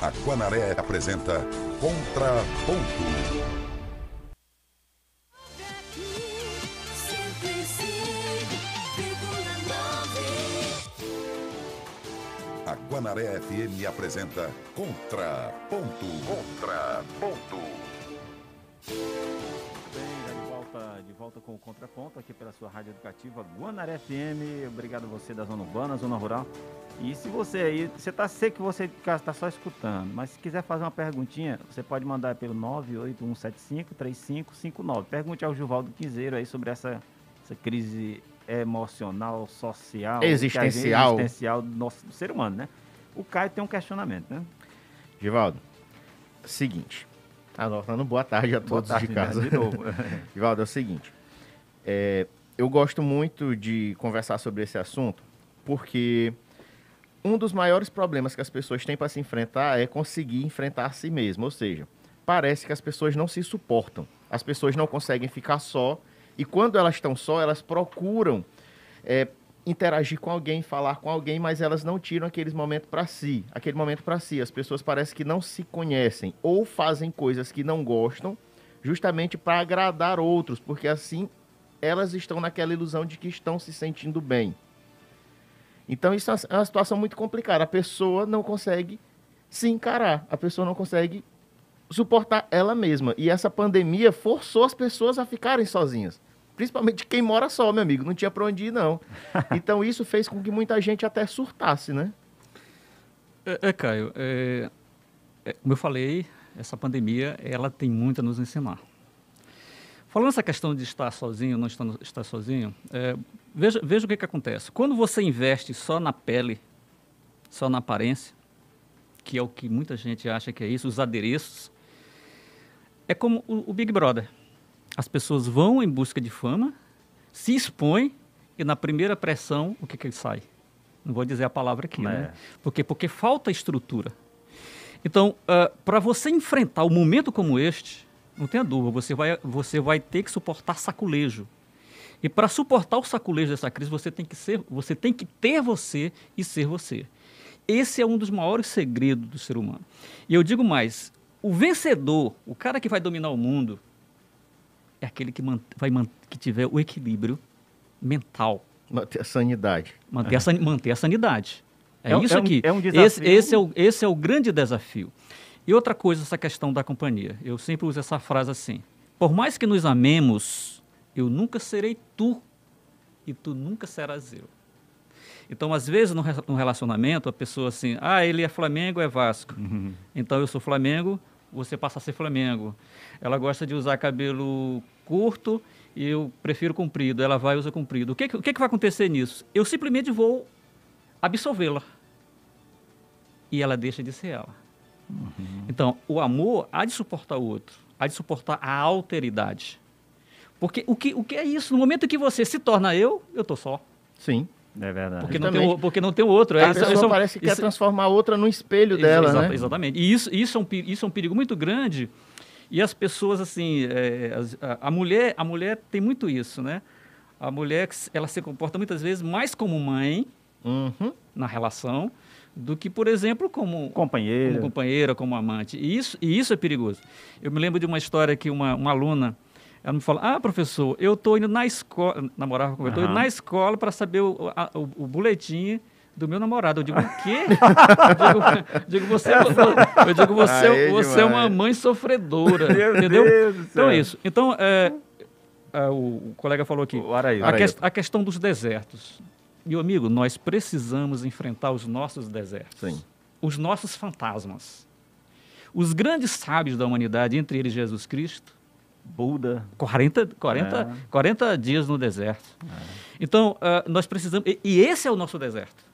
Speaker 2: A Guanaré apresenta Contraponto. A Guanaré FM apresenta Contraponto. Contraponto.
Speaker 3: Volta com o Contraponto aqui pela sua rádio educativa Guanaré FM. Obrigado a você da Zona Urbana, Zona Rural. E se você aí, você tá sei que você está só escutando, mas se quiser fazer uma perguntinha, você pode mandar pelo 981753559. Pergunte ao Gilvaldo Quiseiro aí sobre essa, essa crise emocional, social,
Speaker 4: existencial,
Speaker 3: existencial do nosso do ser humano, né? O Caio tem um questionamento, né?
Speaker 4: Givaldo, seguinte. Anotando boa tarde a todos tarde, de né? casa. Né? De novo. Givaldo, é o seguinte. É, eu gosto muito de conversar sobre esse assunto porque um dos maiores problemas que as pessoas têm para se enfrentar é conseguir enfrentar a si mesmo. Ou seja, parece que as pessoas não se suportam. As pessoas não conseguem ficar só. E quando elas estão só, elas procuram é, interagir com alguém, falar com alguém, mas elas não tiram aqueles momentos para si, aquele momento para si. As pessoas parecem que não se conhecem ou fazem coisas que não gostam, justamente para agradar outros, porque assim elas estão naquela ilusão de que estão se sentindo bem. Então isso é uma situação muito complicada. A pessoa não consegue se encarar, a pessoa não consegue suportar ela mesma. E essa pandemia forçou as pessoas a ficarem sozinhas. Principalmente quem mora só, meu amigo. Não tinha para onde ir, não. Então isso fez com que muita gente até surtasse, né?
Speaker 5: É, é Caio, é, é, como eu falei, essa pandemia ela tem muito a nos ensinar. Falando essa questão de estar sozinho, não estar, estar sozinho, é, veja, veja o que, que acontece. Quando você investe só na pele, só na aparência, que é o que muita gente acha que é isso, os adereços, é como o, o Big Brother. As pessoas vão em busca de fama, se expõem e na primeira pressão, o que, que sai? Não vou dizer a palavra aqui, né? é. né? Porque, porque falta estrutura. Então, uh, para você enfrentar um momento como este, não tenha dúvida, você vai, você vai ter que suportar saculejo. E para suportar o saculejo dessa crise, você tem que ser, você tem que ter você e ser você. Esse é um dos maiores segredos do ser humano. E eu digo mais, o vencedor, o cara que vai dominar o mundo, é aquele que, vai que tiver o equilíbrio mental.
Speaker 4: Manter a sanidade.
Speaker 5: Manter, a, san manter a sanidade. É, é isso é aqui. Um, é um desafio. Esse, esse, é o, esse é o grande desafio. E outra coisa, essa questão da companhia. Eu sempre uso essa frase assim: Por mais que nos amemos, eu nunca serei tu e tu nunca serás eu. Então, às vezes, no relacionamento, a pessoa assim, ah, ele é Flamengo, é Vasco. Uhum. Então, eu sou Flamengo, você passa a ser Flamengo. Ela gosta de usar cabelo curto e eu prefiro comprido. Ela vai e usa comprido. O que, o que, que vai acontecer nisso? Eu simplesmente vou absolvê-la. E ela deixa de ser ela. Uhum. Então, o amor há de suportar o outro, há de suportar a alteridade. Porque o que, o que é isso? No momento que você se torna eu, eu estou só.
Speaker 4: Sim.
Speaker 5: É verdade. Porque não, tem, porque não tem outro. É,
Speaker 4: a pessoa isso, parece que isso, quer transformar a outra no espelho dela,
Speaker 5: exa
Speaker 4: né?
Speaker 5: Exatamente. E isso, isso, é um, isso é um perigo muito grande. E as pessoas, assim, é, a, a, mulher, a mulher tem muito isso, né? A mulher, ela se comporta muitas vezes mais como mãe uhum. na relação do que, por exemplo, como
Speaker 3: companheira,
Speaker 5: como, companheira, como amante. E isso, e isso é perigoso. Eu me lembro de uma história que uma, uma aluna ela me fala, ah, professor, eu estou indo na escola, namorava com eu, estou indo na escola para saber o, a, o, o boletim do meu namorado. Eu digo, o quê? eu digo, digo, você, eu digo, você, Aí, você é uma mãe sofredora, meu entendeu? Deus então é isso. Então, é, é, o, o, colega falou aqui, Araí, a, que, a questão dos desertos. Meu amigo, nós precisamos enfrentar os nossos desertos. Sim. Os nossos fantasmas. Os grandes sábios da humanidade, entre eles Jesus Cristo, Buda. 40, 40, é. 40 dias no deserto. É. Então, uh, nós precisamos. E, e, esse é o nosso deserto.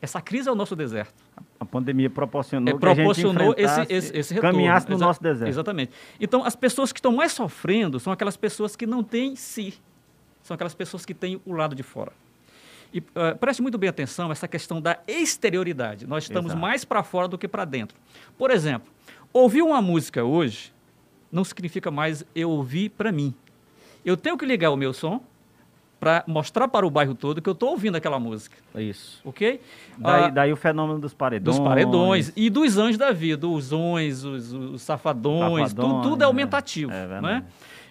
Speaker 5: Essa crise é o nosso deserto.
Speaker 3: A pandemia proporcionou,
Speaker 5: é, proporcionou esse, esse, esse retorno.
Speaker 3: Caminhasse no nosso deserto.
Speaker 5: Exatamente. Então, as pessoas que estão mais sofrendo são aquelas pessoas que não têm si. São aquelas pessoas que têm o lado de fora. E uh, preste muito bem atenção essa questão da exterioridade. Nós estamos Exato. mais para fora do que para dentro. Por exemplo, ouvir uma música hoje não significa mais eu ouvir para mim. Eu tenho que ligar o meu som para mostrar para o bairro todo que eu estou ouvindo aquela música.
Speaker 3: Isso.
Speaker 5: Ok?
Speaker 3: Daí, ah, daí, o fenômeno dos paredões.
Speaker 5: Dos paredões e dos anjos da vida, os ons, os, os safadões, tudo, tudo, é aumentativo. É, é né?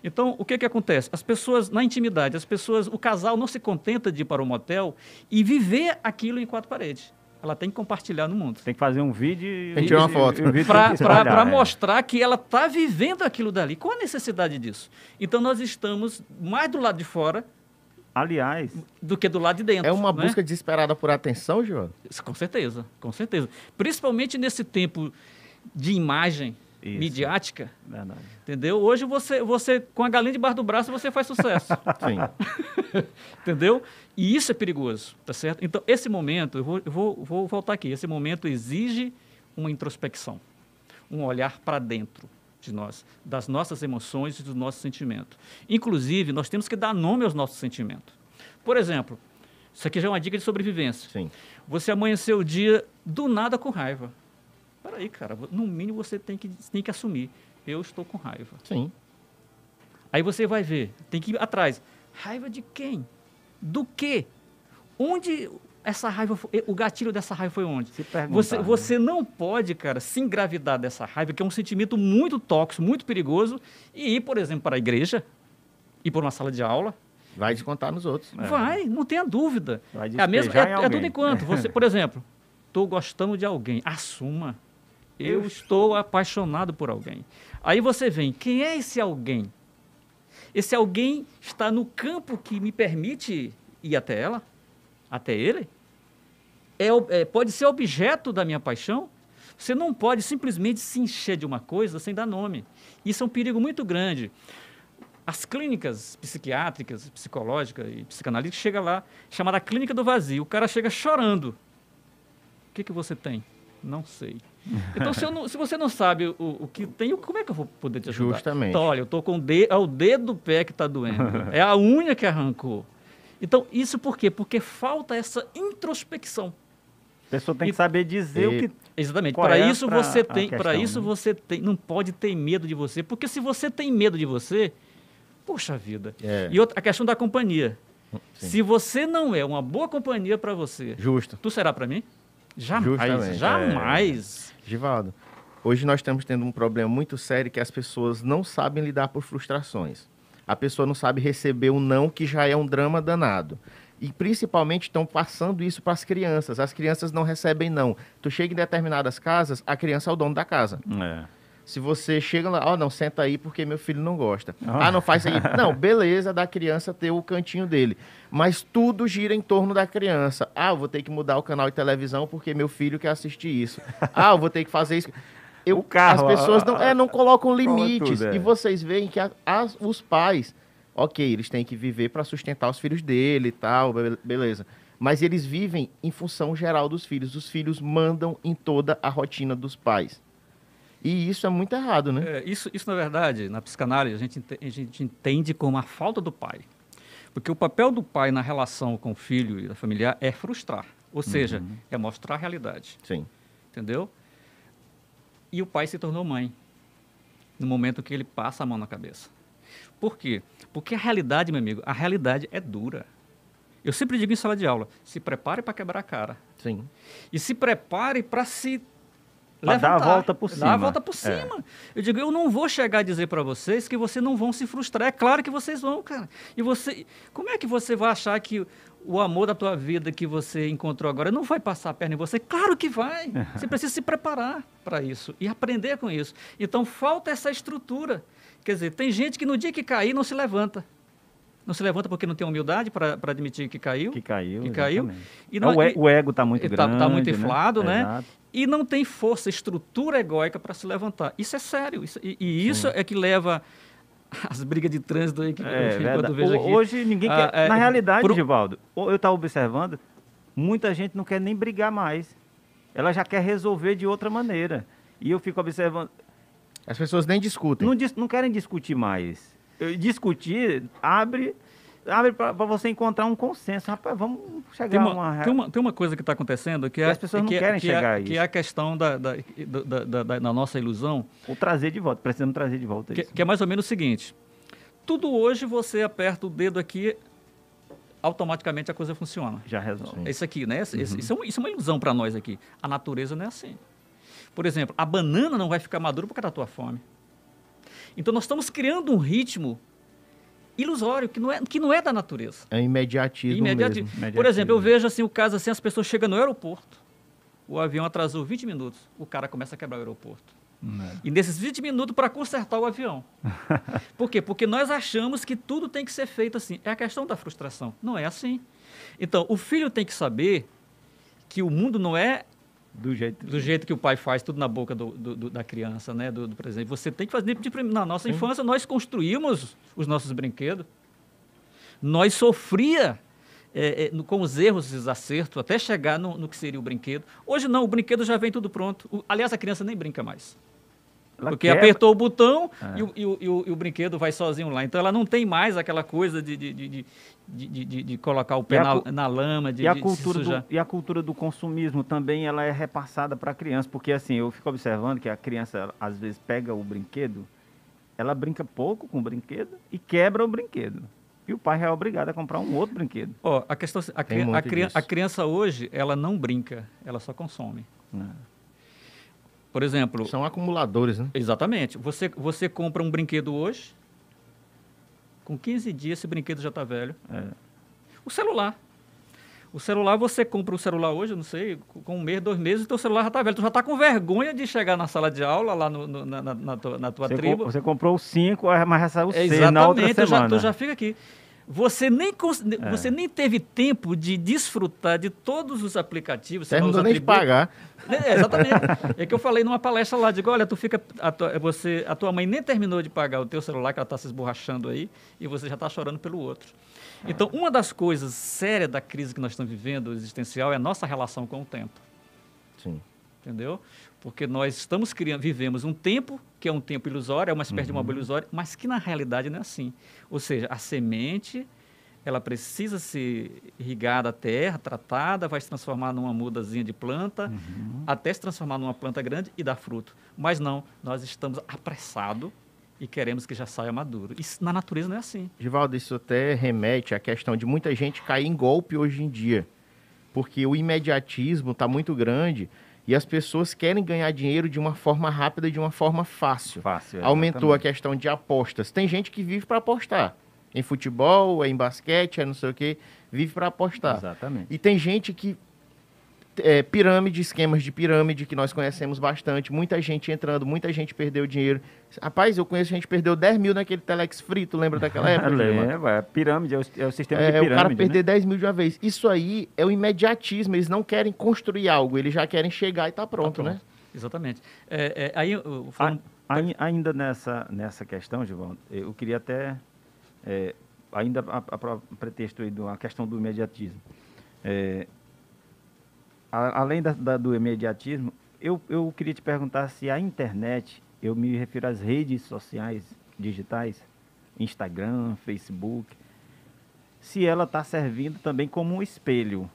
Speaker 5: Então, o que, que acontece? As pessoas, na intimidade, as pessoas, o casal não se contenta de ir para o motel e viver aquilo em quatro paredes ela tem que compartilhar no mundo.
Speaker 3: Tem que fazer um vídeo
Speaker 4: Tem que tirar uma foto.
Speaker 5: Para é. mostrar que ela está vivendo aquilo dali. Qual a necessidade disso? Então nós estamos mais do lado de fora.
Speaker 3: Aliás.
Speaker 5: Do que do lado de dentro.
Speaker 4: É uma né? busca desesperada por atenção, João?
Speaker 5: Com certeza, com certeza. Principalmente nesse tempo de imagem isso. midiática. Verdade. Entendeu? Hoje você, você, com a galinha debaixo do braço, você faz sucesso. Sim. entendeu? E isso é perigoso, tá certo? Então, esse momento, eu vou, eu vou, vou voltar aqui, esse momento exige uma introspecção, um olhar para dentro de nós, das nossas emoções e dos nossos sentimentos. Inclusive, nós temos que dar nome aos nossos sentimentos. Por exemplo, isso aqui já é uma dica de sobrevivência. Sim. Você amanheceu o dia do nada com raiva. Peraí, cara, no mínimo você tem que, tem que assumir. Eu estou com raiva.
Speaker 4: Sim.
Speaker 5: Aí você vai ver, tem que ir atrás. Raiva de quem? Do quê? onde essa raiva, foi, o gatilho dessa raiva foi onde? você, né? você não pode, cara, se engravidar dessa raiva, que é um sentimento muito tóxico, muito perigoso, e ir, por exemplo, para a igreja, ir para uma sala de aula.
Speaker 4: Vai descontar nos outros.
Speaker 5: É. Vai, não tenha dúvida. Vai é, a mesma, é, é tudo enquanto. Você, por exemplo, estou gostando de alguém, assuma. Eu, estou apaixonado por alguém. Aí você vem, quem é esse alguém? Esse alguém está no campo que me permite ir até ela? Até ele? é, é, pode ser objeto da minha paixão. Você não pode simplesmente se encher de uma coisa sem dar nome. Isso é um perigo muito grande. As clínicas psiquiátricas, psicológicas e psicanalíticas chega lá, chamada clínica do vazio. O cara chega chorando. O que, que você tem? Não sei. Então, se, não, se você não sabe o, o, que tem, como é que eu vou poder te ajudar?
Speaker 4: Justamente.
Speaker 5: Então, olha, eu estou com o dedo, é o dedo do pé que está doendo. é a unha que arrancou. Então, isso por quê? Porque falta essa introspecção.
Speaker 3: A pessoa tem que saber dizer e, o que.
Speaker 5: Exatamente. Para é isso você tem, para isso né? você tem, não pode ter medo de você, porque se você tem medo de você, poxa vida. É. E outra, a questão da companhia. Sim. Se você não é uma boa companhia para você,
Speaker 4: justo.
Speaker 5: Tu será para mim? Jamais, Justamente. jamais.
Speaker 4: É. Givaldo, hoje nós estamos tendo um problema muito sério que as pessoas não sabem lidar por frustrações. A pessoa não sabe receber o um não, que já é um drama danado. E principalmente estão passando isso para as crianças. As crianças não recebem não. Tu chega em determinadas casas, a criança é o dono da casa. É. Se você chega lá, ó, oh, não, senta aí porque meu filho não gosta. Ah, ah não faz isso aí. não, beleza da criança ter o cantinho dele. Mas tudo gira em torno da criança. Ah, eu vou ter que mudar o canal de televisão porque meu filho quer assistir isso. Ah, eu vou ter que fazer isso. Eu, o carro, as pessoas não, é, não colocam limites. Tudo, é. E vocês veem que a, as, os pais ok, eles têm que viver para sustentar os filhos dele e tal, beleza. Mas eles vivem em função geral dos filhos. Os filhos mandam em toda a rotina dos pais. E isso é muito errado, né?
Speaker 5: É, isso, isso, na verdade, na psicanálise, a gente, a gente entende como a falta do pai. Porque o papel do pai na relação com o filho e a familiar é frustrar. Ou seja, uhum. é mostrar a realidade.
Speaker 4: Sim.
Speaker 5: Entendeu? E o pai se tornou mãe. No momento que ele passa a mão na cabeça. Por quê? Porque a realidade, meu amigo, a realidade é dura. Eu sempre digo em sala de aula, se prepare para quebrar a cara.
Speaker 4: Sim.
Speaker 5: E se prepare para se
Speaker 3: levantar, dar a volta por cima. Dar
Speaker 5: a volta por é. cima. É. Eu digo, eu não vou chegar a dizer para vocês que vocês não vão se frustrar. É claro que vocês vão, cara. E você, como é que você vai achar que o amor da tua vida que você encontrou agora não vai passar a perna em você? Claro que vai. Você precisa se preparar para isso e aprender com isso. Então falta essa estrutura. Quer dizer, tem gente que no dia que cair não se levanta. Não se levanta porque não tem humildade para admitir que caiu.
Speaker 3: Que caiu.
Speaker 5: Que caiu.
Speaker 3: E não, é, o ego está muito tá, grande.
Speaker 5: Está muito né? inflado, né? né? E não tem força, estrutura egóica para se levantar. Isso é sério. Isso, e, e isso é que leva as brigas de trânsito aí que
Speaker 3: é, eu vejo aqui. Hoje ninguém ah, quer. É, na realidade, pro... Givaldo, eu estava observando, muita gente não quer nem brigar mais. Ela já quer resolver de outra maneira. E eu fico observando.
Speaker 4: As pessoas nem discutem.
Speaker 3: Não, não querem discutir mais. Discutir abre abre para você encontrar um consenso. Rapaz, vamos chegar
Speaker 5: tem uma,
Speaker 3: a uma...
Speaker 5: Tem uma, tem uma coisa que está acontecendo que, é,
Speaker 3: as pessoas não que é- querem
Speaker 5: que
Speaker 3: chegar
Speaker 5: é,
Speaker 3: a isso.
Speaker 5: Que é a questão da, da, da, da, da nossa ilusão.
Speaker 3: Ou trazer de volta, precisamos trazer de volta
Speaker 5: que, isso. Que é mais ou menos o seguinte. Tudo hoje você aperta o dedo aqui, automaticamente a coisa funciona.
Speaker 3: Já resolve.
Speaker 5: É isso aqui, né? Uhum. Isso, isso, é uma, isso é uma ilusão para nós aqui. A natureza não é assim. Por exemplo, a banana não vai ficar madura por causa da tua fome. Então nós estamos criando um ritmo ilusório que não é, que não é da natureza.
Speaker 4: É imediatismo, imediatismo. mesmo.
Speaker 5: Por exemplo, eu vejo assim o caso assim, as pessoas chegam no aeroporto, o avião atrasou 20 minutos, o cara começa a quebrar o aeroporto. É. E nesses 20 minutos para consertar o avião. Por quê? Porque nós achamos que tudo tem que ser feito assim. É a questão da frustração. Não é assim. Então, o filho tem que saber que o mundo não é do jeito, do jeito que o pai faz tudo na boca do, do, do da criança, né? Do, do, presente. Você tem que fazer. De, na nossa infância, nós construímos os nossos brinquedos. Nós sofria é, é, com os erros e os acertos até chegar no, no, que seria o brinquedo. Hoje não, o brinquedo já vem tudo pronto. O, aliás, a criança nem brinca mais. Ela porque quebra. apertou o botão é. e, o, e, o, e, o, e, o, brinquedo vai sozinho lá. Então ela não tem mais aquela coisa de, de, de, de, de colocar o pé na, na, lama, de,
Speaker 3: e a cultura do, E a cultura do consumismo também ela é repassada para a criança, porque assim, eu fico observando que a criança às vezes pega o brinquedo, ela brinca pouco com o brinquedo e quebra o brinquedo. e o pai é obrigado a comprar um outro brinquedo.
Speaker 5: Ó, a questão a, cri a, cri a, criança hoje, ela não brinca, ela só consome. É. Por exemplo...
Speaker 4: São acumuladores, né?
Speaker 5: Exatamente. Você, você compra um brinquedo hoje, com 15 dias esse brinquedo já está velho. É. O celular. O celular, você compra o celular hoje, não sei, com um mês, dois meses, o teu celular já está velho. Tu já está com vergonha de chegar na sala de aula, lá no, no, na, na, na, tua, na tua
Speaker 3: você
Speaker 5: tribo.
Speaker 3: Comp você comprou cinco, mas já saiu seis Exatamente, na outra semana.
Speaker 5: Já, tu já fica aqui. Você nem, é. você nem teve tempo de desfrutar de todos os aplicativos.
Speaker 4: Você não nem de pagar.
Speaker 5: É, exatamente. é que eu falei numa palestra lá, digo, olha, tu fica, a tua, você, a tua mãe nem terminou de pagar o teu celular, que ela está se esborrachando aí, e você já está chorando pelo outro. Então, uma das coisas sérias da crise que nós estamos vivendo, existencial, é a nossa relação com o tempo.
Speaker 4: Sim.
Speaker 5: Entendeu? Porque nós estamos criando, vivemos um tempo que é um tempo ilusório, é uma espécie uhum. de uma bolha ilusória, mas que na realidade não é assim. Ou seja, a semente, ela precisa ser irrigada a terra, tratada, vai se transformar numa mudazinha de planta, uhum. até se transformar numa planta grande e dar fruto. Mas não, nós estamos apressados e queremos que já saia maduro. Isso na natureza não é assim.
Speaker 4: Givaldo, isso até remete à questão de muita gente cair em golpe hoje em dia. Porque o imediatismo está muito grande e as pessoas querem ganhar dinheiro de uma forma rápida, de uma forma fácil.
Speaker 3: Fácil.
Speaker 4: Aumentou a questão de apostas. Tem gente que vive para apostar. Em futebol, é em basquete, é não sei o quê, vive para apostar.
Speaker 3: Exatamente.
Speaker 4: E tem gente que é, pirâmide, esquemas de pirâmide que nós conhecemos bastante, muita gente entrando, muita gente perdeu dinheiro. Rapaz, eu conheço gente que perdeu 10 mil naquele Telex frito, lembra daquela época?
Speaker 3: Lembro, é pirâmide, é o, é o sistema é, de pirâmide.
Speaker 4: O cara perder né? 10 mil de uma vez. Isso aí é o imediatismo, eles não querem construir algo, eles já querem chegar e tá pronto, tá pronto. né?
Speaker 5: Exatamente. É, é, aí, eu,
Speaker 3: falando... a, ainda nessa, nessa questão, Gilvão, eu queria até, é, ainda a, a, a pretexto aí da questão do imediatismo. É, a, além da, da, do imediatismo, eu, eu queria te perguntar se a internet, eu me refiro às redes sociais digitais, Instagram, Facebook, se ela está servindo também como um espelho.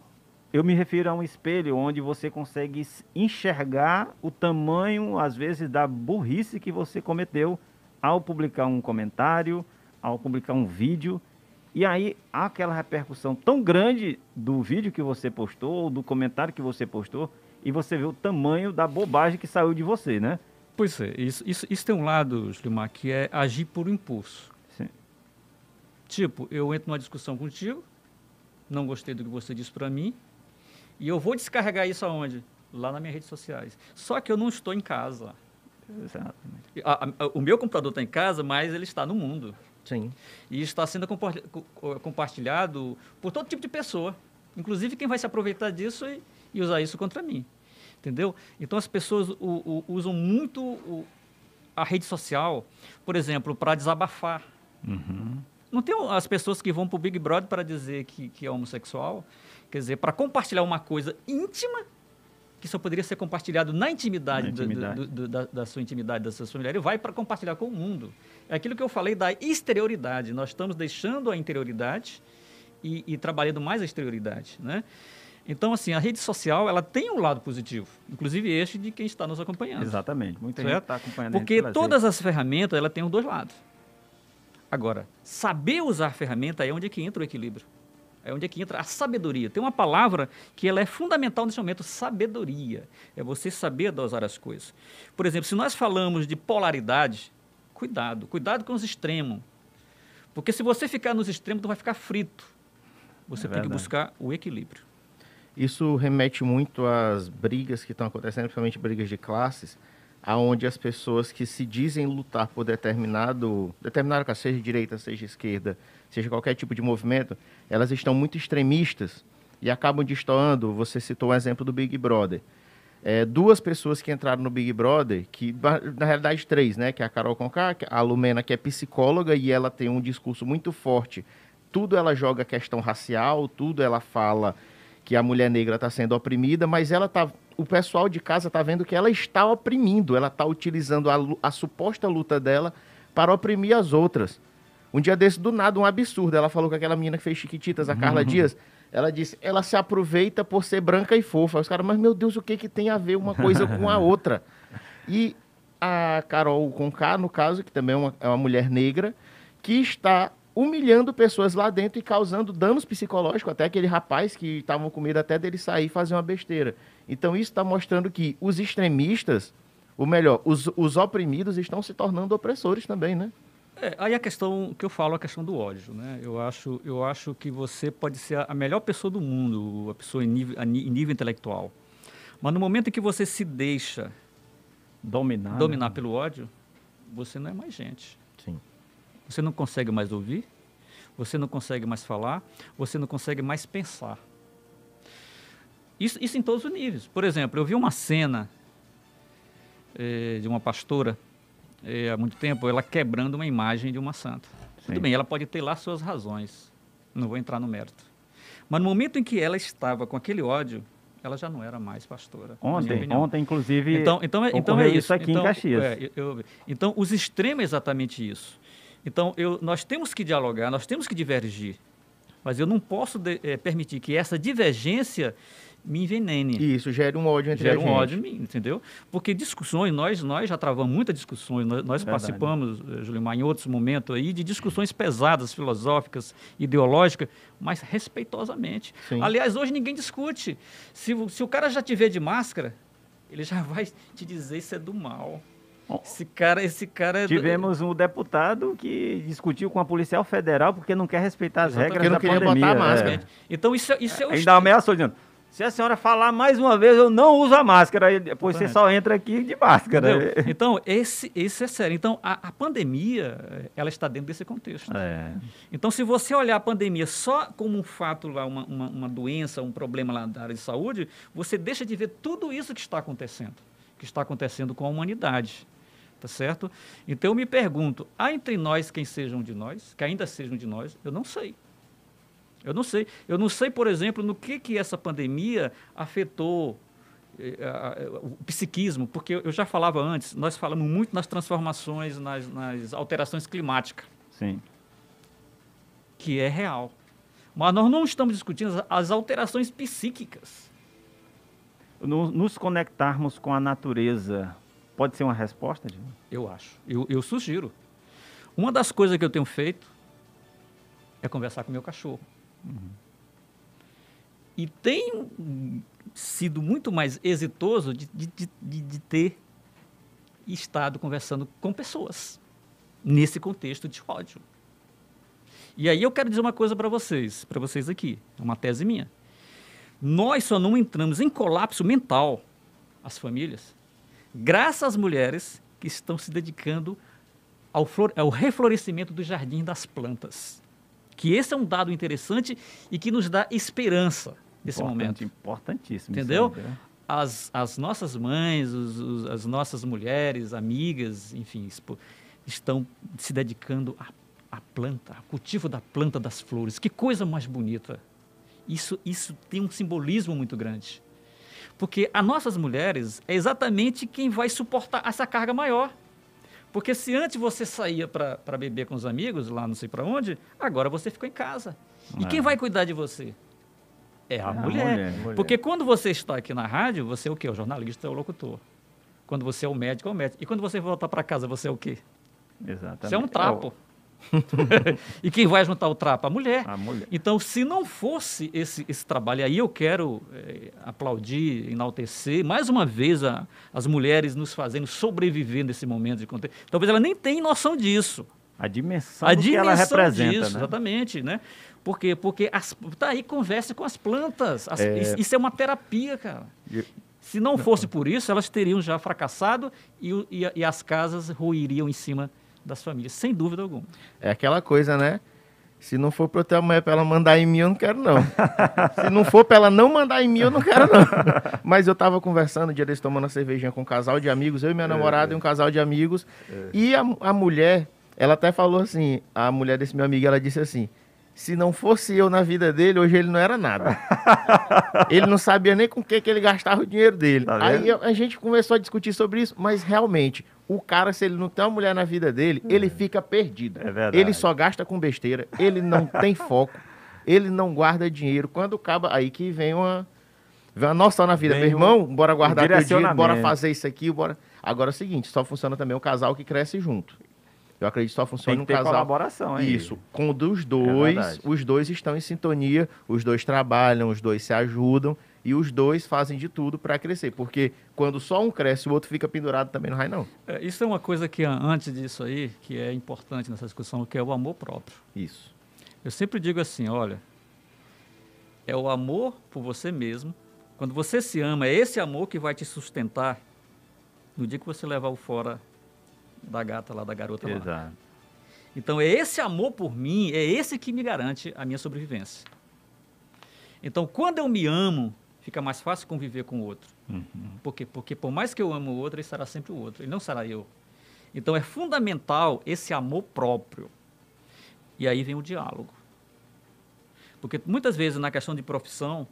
Speaker 3: Eu me refiro a um espelho onde você consegue enxergar o tamanho, às vezes, da burrice que você cometeu ao publicar um comentário, ao publicar um vídeo e aí há aquela repercussão tão grande do vídeo que você postou, ou do comentário que você postou, e você vê o tamanho da bobagem que saiu de você, né?
Speaker 5: Pois é, isso, isso, isso tem um lado, Slimar, que é agir por impulso. Sim. Tipo, eu entro numa discussão contigo, não gostei do que você disse para mim, e eu vou descarregar isso aonde? Lá nas minhas redes sociais. Só que eu não estou em casa. Exatamente. A, a, o meu computador está em casa, mas ele está no mundo.
Speaker 4: Sim.
Speaker 5: E está sendo compartilhado por todo tipo de pessoa, inclusive quem vai se aproveitar disso e, e usar isso contra mim. Entendeu? Então as pessoas o, o, usam muito o, a rede social, por exemplo, para desabafar. Uhum. Não tem as pessoas que vão para o Big Brother para dizer que, que é homossexual, quer dizer, para compartilhar uma coisa íntima que só poderia ser compartilhado na intimidade, na intimidade. Do, do, da, da, sua intimidade, da sua familiar, vai para compartilhar com o mundo. É aquilo que eu falei da exterioridade. Nós estamos deixando a interioridade e, e trabalhando mais a exterioridade, né? Então, assim, a rede social, ela tem um lado positivo, inclusive este de quem está nos acompanhando.
Speaker 3: Exatamente, muita certo? gente está acompanhando.
Speaker 5: Porque todas as ferramentas, ela tem os dois lados. Agora, saber usar a ferramenta é onde é que entra o equilíbrio. É onde é que entra a sabedoria. Tem uma palavra que ela é fundamental nesse momento, sabedoria. É você saber dosar as coisas. Por exemplo, se nós falamos de polaridade, cuidado, cuidado com os extremos. Porque se você ficar nos extremos, tu vai ficar frito. Você é tem que buscar o equilíbrio.
Speaker 4: Isso remete muito às brigas que estão acontecendo, principalmente brigas de classes, aonde as pessoas que se dizem lutar por determinado, determinado seja direita, seja esquerda, seja qualquer tipo de movimento, elas estão muito extremistas e acabam destoando. Você citou o exemplo do Big Brother. É, duas pessoas que entraram no Big Brother, que na realidade três, né? Que é a Carol Conká, a Lumena, que é psicóloga e ela tem um discurso muito forte. Tudo ela joga questão racial, tudo ela fala que a mulher negra está sendo oprimida, mas ela tá, o pessoal de casa está vendo que ela está oprimindo, ela está utilizando a, a suposta luta dela para oprimir as outras. Um dia desse, do nada, um absurdo. Ela falou com aquela menina que fez Chiquititas, a Carla uhum. Dias. Ela disse, ela se aproveita por ser branca e fofa. Os caras, mas meu Deus, o que, que tem a ver uma coisa com a outra? E a Carol Conká, no caso, que também é uma, é uma mulher negra, que está humilhando pessoas lá dentro e causando danos psicológicos, até aquele rapaz que estavam com medo até dele sair e fazer uma besteira. Então isso está mostrando que os extremistas, ou melhor, os, os oprimidos estão se tornando opressores também, né?
Speaker 5: É, aí a questão que eu falo, a questão do ódio, né? Eu acho, eu acho que você pode ser a melhor pessoa do mundo, a pessoa em nível, em nível intelectual, mas no momento em que você se deixa dominar, dominar né? pelo ódio, você não é mais gente.
Speaker 4: Sim.
Speaker 5: Você não consegue mais ouvir, você não consegue mais falar, você não consegue mais pensar. Isso, isso em todos os níveis. Por exemplo, eu vi uma cena eh, de uma pastora é, há muito tempo, ela quebrando uma imagem de uma santa. Sim. Tudo bem, ela pode ter lá suas razões, não vou entrar no mérito. Mas no momento em que ela estava com aquele ódio, ela já não era mais pastora.
Speaker 3: Ontem, ontem inclusive,
Speaker 5: então, então, então é isso. isso
Speaker 3: aqui
Speaker 5: então,
Speaker 3: em Caxias.
Speaker 5: É, eu, então, os extremos é exatamente isso. Então, eu, nós temos que dialogar, nós temos que divergir. Mas eu não posso de, é, permitir que essa divergência me envenene.
Speaker 4: Isso, gera um ódio entre
Speaker 5: gera
Speaker 4: a
Speaker 5: um ódio, entendeu? Porque discussões, nós, nós já travamos muitas discussões, nós, nós participamos, eh, Julimar, em outros momentos aí, de discussões pesadas, filosóficas, ideológicas, mas respeitosamente. Sim. Aliás, hoje ninguém discute. Se, se o cara já te vê de máscara, ele já vai te dizer isso é do mal. Esse cara, esse cara. É
Speaker 3: Tivemos um deputado que discutiu com a policial federal porque não quer respeitar as Exatamente. regras
Speaker 4: porque
Speaker 3: da
Speaker 4: não
Speaker 3: pandemia.
Speaker 4: Botar a máscara.
Speaker 5: É. Então isso, é, isso é o.
Speaker 3: Ainda ameaçou dizendo: se a senhora falar mais uma vez, eu não uso a máscara. Depois você só entra aqui de máscara.
Speaker 5: Entendeu? Então, esse, esse é sério. Então, a, a, pandemia, ela está dentro desse contexto.
Speaker 3: É.
Speaker 5: Então, se você olhar a pandemia só como um fato lá, uma, uma, uma, doença, um problema lá da área de saúde, você deixa de ver tudo isso que está acontecendo, que está acontecendo com a humanidade. Tá certo? Então, eu me pergunto, há entre nós quem sejam de nós, que ainda sejam de nós? Eu não sei. Eu não sei. Eu não sei, por exemplo, no que, que essa pandemia afetou eh, o psiquismo, porque eu já falava antes, nós falamos muito nas transformações, nas, nas alterações climáticas.
Speaker 3: Sim.
Speaker 5: Que é real. Mas nós não estamos discutindo as alterações psíquicas.
Speaker 3: Nos conectarmos com a natureza pode ser uma resposta,
Speaker 5: Eu acho. Eu, eu sugiro. Uma das coisas que eu tenho feito é conversar com meu cachorro. Uhum. E tem sido muito mais exitoso de, de, de, de ter estado conversando com pessoas nesse contexto de ódio. E aí eu quero dizer uma coisa para vocês, para vocês aqui, é uma tese minha. Nós só não entramos em colapso mental, as famílias, graças às mulheres que estão se dedicando ao, ao reflorescimento do jardim das plantas que esse é um dado interessante e que nos dá esperança nesse
Speaker 3: Importante,
Speaker 5: momento.
Speaker 3: Importantíssimo.
Speaker 5: Entendeu? Né? as, as nossas mães, os, os, as nossas mulheres, amigas, enfim, estão se dedicando à, à planta, ao cultivo da planta das flores. Que coisa mais bonita. Isso, isso tem um simbolismo muito grande. Porque as nossas mulheres é exatamente quem vai suportar essa carga maior. Porque se antes você saía para beber com os amigos, lá não sei para onde, agora você ficou em casa. E quem é. vai cuidar de você? É a, é mulher. a mulher. Porque quando você está aqui na rádio, você é o quê? O jornalista é o locutor. Quando você é o médico, é o médico. E quando você voltar para casa, você é o quê?
Speaker 3: Exatamente.
Speaker 5: Você é um trapo. e quem vai juntar o trapo? A mulher.
Speaker 3: A mulher.
Speaker 5: Então, se não fosse esse, esse trabalho, aí eu quero é, aplaudir, enaltecer, mais uma vez, a, as mulheres nos fazendo sobreviver nesse momento de contexto. Talvez ela nem tenha noção disso.
Speaker 3: A dimensão, a dimensão que ela representa. Disso,
Speaker 5: né? Exatamente, né? Por quê? Porque as, tá aí, converse com as plantas. As, é... Isso, é uma terapia, cara. Eu... Se não fosse por isso, elas teriam já fracassado e, e, e as casas ruiriam em cima das famílias, sem dúvida alguma.
Speaker 4: É aquela coisa, né? Se não for para eu ter uma mulher para ela mandar em mim, eu não quero não. Se não for para ela não mandar em mim, eu não quero não. Mas eu tava conversando um dia desse, tomando uma cervejinha com um casal de amigos, eu e minha é, namorada é. e um casal de amigos. É. E a, a mulher, ela até falou assim, a mulher desse meu amigo, ela disse assim, se não fosse eu na vida dele, hoje ele não era nada. ele não sabia nem com o que, que ele gastava o dinheiro dele. Tá Aí a gente começou a discutir sobre isso, mas realmente, o cara, se ele não tem uma mulher na vida dele, ele é. fica perdido.
Speaker 3: É verdade.
Speaker 4: Ele só gasta com besteira, ele não tem foco, ele não guarda dinheiro. Quando acaba, aí que vem uma, vem uma noção na vida. Vem Meu irmão, um, bora guardar um teu dinheiro, bora fazer isso aqui, bora... Agora é o seguinte, só funciona também o casal que cresce junto. Eu acredito que só funciona
Speaker 3: Tem que ter
Speaker 4: casal.
Speaker 3: colaboração aí.
Speaker 4: Isso. Com dos dois, é os dois estão em sintonia, os dois trabalham, os dois se ajudam e os dois fazem de tudo para crescer. Porque quando só um cresce, o outro fica pendurado também não vai, não.
Speaker 5: É, isso é uma coisa que antes disso aí, que é importante nessa discussão, que é o amor próprio.
Speaker 4: Isso.
Speaker 5: Eu sempre digo assim, olha, é o amor por você mesmo. Quando você se ama, é esse amor que vai te sustentar no dia que você levar o fora da gata lá, da garota
Speaker 3: Exato. lá.
Speaker 5: Então, é esse amor por mim, é esse que me garante a minha sobrevivência. Então, quando eu me amo, fica mais fácil conviver com o outro. Uhum. Por quê? Porque por mais que eu amo o outro, ele será sempre o outro, ele não será eu. Então, é fundamental esse amor próprio. E aí vem o diálogo. Porque muitas vezes na questão de profissão,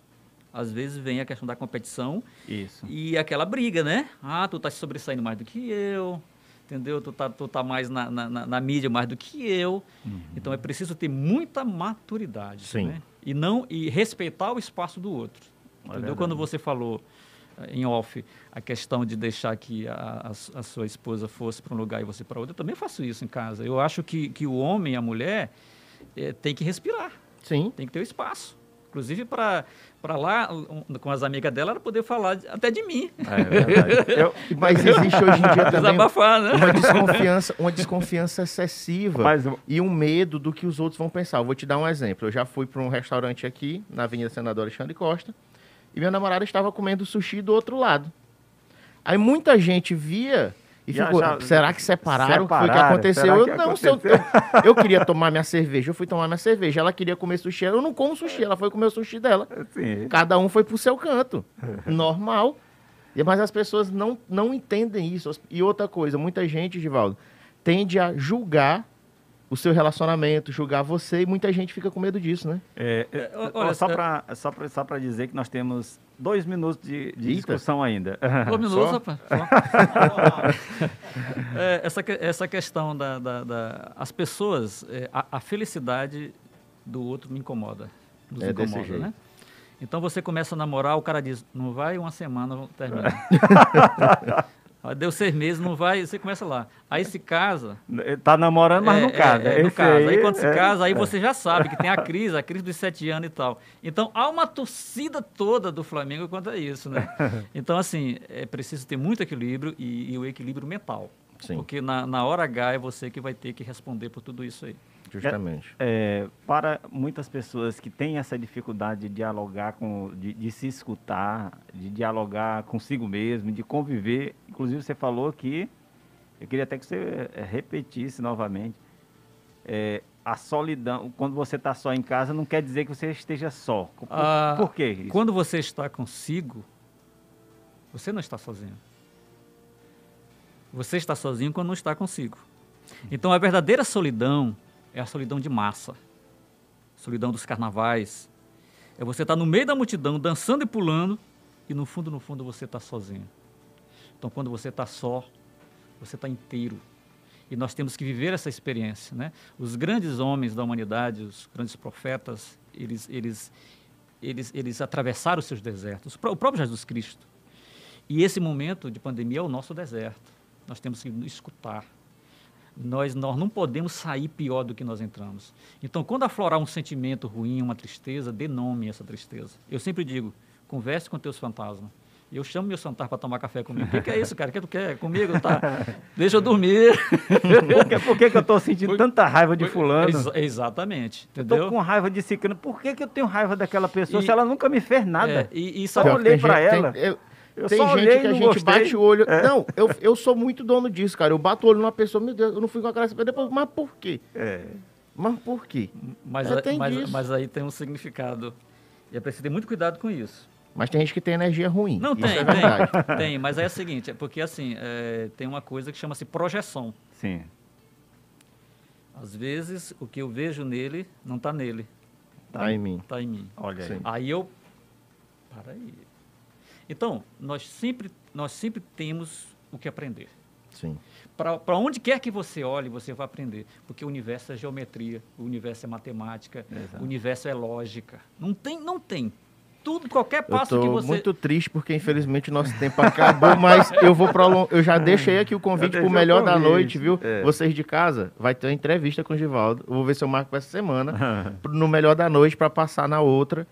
Speaker 5: às vezes vem a questão da competição
Speaker 3: Isso.
Speaker 5: e aquela briga, né? Ah, tu tá se sobressaindo mais do que eu, entendeu? Tu tá, tu tá mais na, na, na mídia mais do que eu. Uhum. Então é preciso ter muita maturidade, Sim. né? E não e respeitar o espaço do outro. É entendeu? Quando você falou eh, em off a questão de deixar que a, a, a sua esposa fosse para um lugar e você para outro, eu também faço isso em casa. Eu acho que, que o homem e a mulher é, tem que respirar.
Speaker 4: Sim.
Speaker 5: Tem que ter o espaço. Inclusive para lá, um, com as amigas dela, ela poder falar de, até de mim. É,
Speaker 4: verdade. Eu, mas existe hoje em dia também
Speaker 5: Desabafar, né?
Speaker 4: uma, desconfiança, uma desconfiança excessiva mas, e um medo do que os outros vão pensar. Eu vou te dar um exemplo. Eu já fui para um restaurante aqui, na Avenida Senador Alexandre Costa, e minha namorada estava comendo sushi do outro lado. Aí muita gente via e ficou, já, será que separaram? separaram? Foi o que aconteceu? Que eu, não, aconteceu? Eu, eu, queria tomar minha cerveja, eu fui tomar minha cerveja. Ela queria comer sushi, eu não como sushi, ela foi comer o sushi dela. Sim. Cada um foi pro seu canto. Normal. Mas as pessoas não, não entendem isso. E outra coisa, muita gente, Givaldo, tende a julgar o seu relacionamento, julgar você, e muita gente fica com medo disso, né?
Speaker 3: É, é, olha, só para só só dizer que nós temos dois minutos de, de discussão ainda.
Speaker 5: Dois minutos, rapaz. é, essa, essa questão da, da, da as pessoas, é, a, a, felicidade do outro me incomoda. Nos é incomoda, desse jeito. né? Então você começa a namorar, o cara diz, não vai uma semana, termina. Deu seis meses, não vai, você começa lá. Aí se casa.
Speaker 3: Tá namorando, mas é, não casa.
Speaker 5: É, é, não casa. Aí, aí quando se é, casa, aí é. você já sabe que tem a crise, a crise dos sete anos e tal. Então há uma torcida toda do Flamengo quanto a isso, né? Então, assim, é preciso ter muito equilíbrio e, e o equilíbrio mental. Sim. Porque na, na hora H é você que vai ter que responder por tudo isso aí.
Speaker 4: Justamente.
Speaker 3: É, é, para muitas pessoas que têm essa dificuldade de dialogar com, de, de, se escutar, de dialogar consigo mesmo, de conviver. Inclusive você falou que eu queria até que você é, repetisse novamente. É, a solidão, quando você está só em casa, não quer dizer que você esteja só. Por, ah, por quê? Isso?
Speaker 5: Quando você está consigo, você não está sozinho. Você está sozinho quando não está consigo. Então a verdadeira solidão é a solidão de massa, solidão dos carnavais. É você estar tá no meio da multidão, dançando e pulando, e no fundo, no fundo, você está sozinho. Então, quando você está só, você está inteiro. E nós temos que viver essa experiência. Né? Os grandes homens da humanidade, os grandes profetas, eles, eles, eles, eles atravessaram os seus desertos. O próprio Jesus Cristo. E esse momento de pandemia é o nosso deserto. Nós temos que escutar, nós, nós não podemos sair pior do que nós entramos. Então, quando aflorar um sentimento ruim, uma tristeza, dê nome a essa tristeza. Eu sempre digo, converse com teus fantasmas. Eu chamo meus fantasmas para tomar café comigo. O que, que, é isso, cara? O que tu quer comigo? Tá? Deixa eu dormir.
Speaker 3: por, que, por que, que eu estou sentindo tanta raiva de fulano? Ex
Speaker 5: exatamente.
Speaker 3: Tô com raiva de ciclano. Por que, que eu tenho raiva daquela pessoa e, se ela nunca me fez nada? É,
Speaker 5: e, e só eu olhei para ela. Tem, eu,
Speaker 4: eu tem gente que a gente gostei. bate o olho. É. Não, eu, eu sou muito dono disso, cara. Eu bato o olho numa pessoa, meu Deus, eu não fui com a cara depois. Mas por quê? É. Mas por quê?
Speaker 5: Mas, é, mas, mas, aí tem um significado. E é preciso ter muito cuidado com isso.
Speaker 4: Mas tem gente que tem energia ruim.
Speaker 5: Não, tem, é tem, tem. Mas é o seguinte, é porque assim, é, tem uma coisa que chama-se projeção.
Speaker 3: Sim.
Speaker 5: Às vezes, o que eu vejo nele, não está nele.
Speaker 4: Está tá em mim.
Speaker 5: Está em mim.
Speaker 3: Olha aí.
Speaker 5: Aí eu... Para aí então, nós sempre, nós sempre temos o que aprender.
Speaker 4: Sim.
Speaker 5: Para onde quer que você olhe, você vai aprender. Porque o universo é geometria, o universo é matemática, Exato. o universo é lógica. Não tem, não tem. tudo, qualquer passo
Speaker 4: eu tô
Speaker 5: que você.
Speaker 4: muito triste porque infelizmente o nosso tempo acabou, mas eu vou prolongar. Eu já deixei aqui o convite pro melhor da noite, viu? É. Vocês de casa, vai ter uma entrevista com o Givaldo. Eu vou ver se eu marco essa semana no melhor da noite para passar na outra,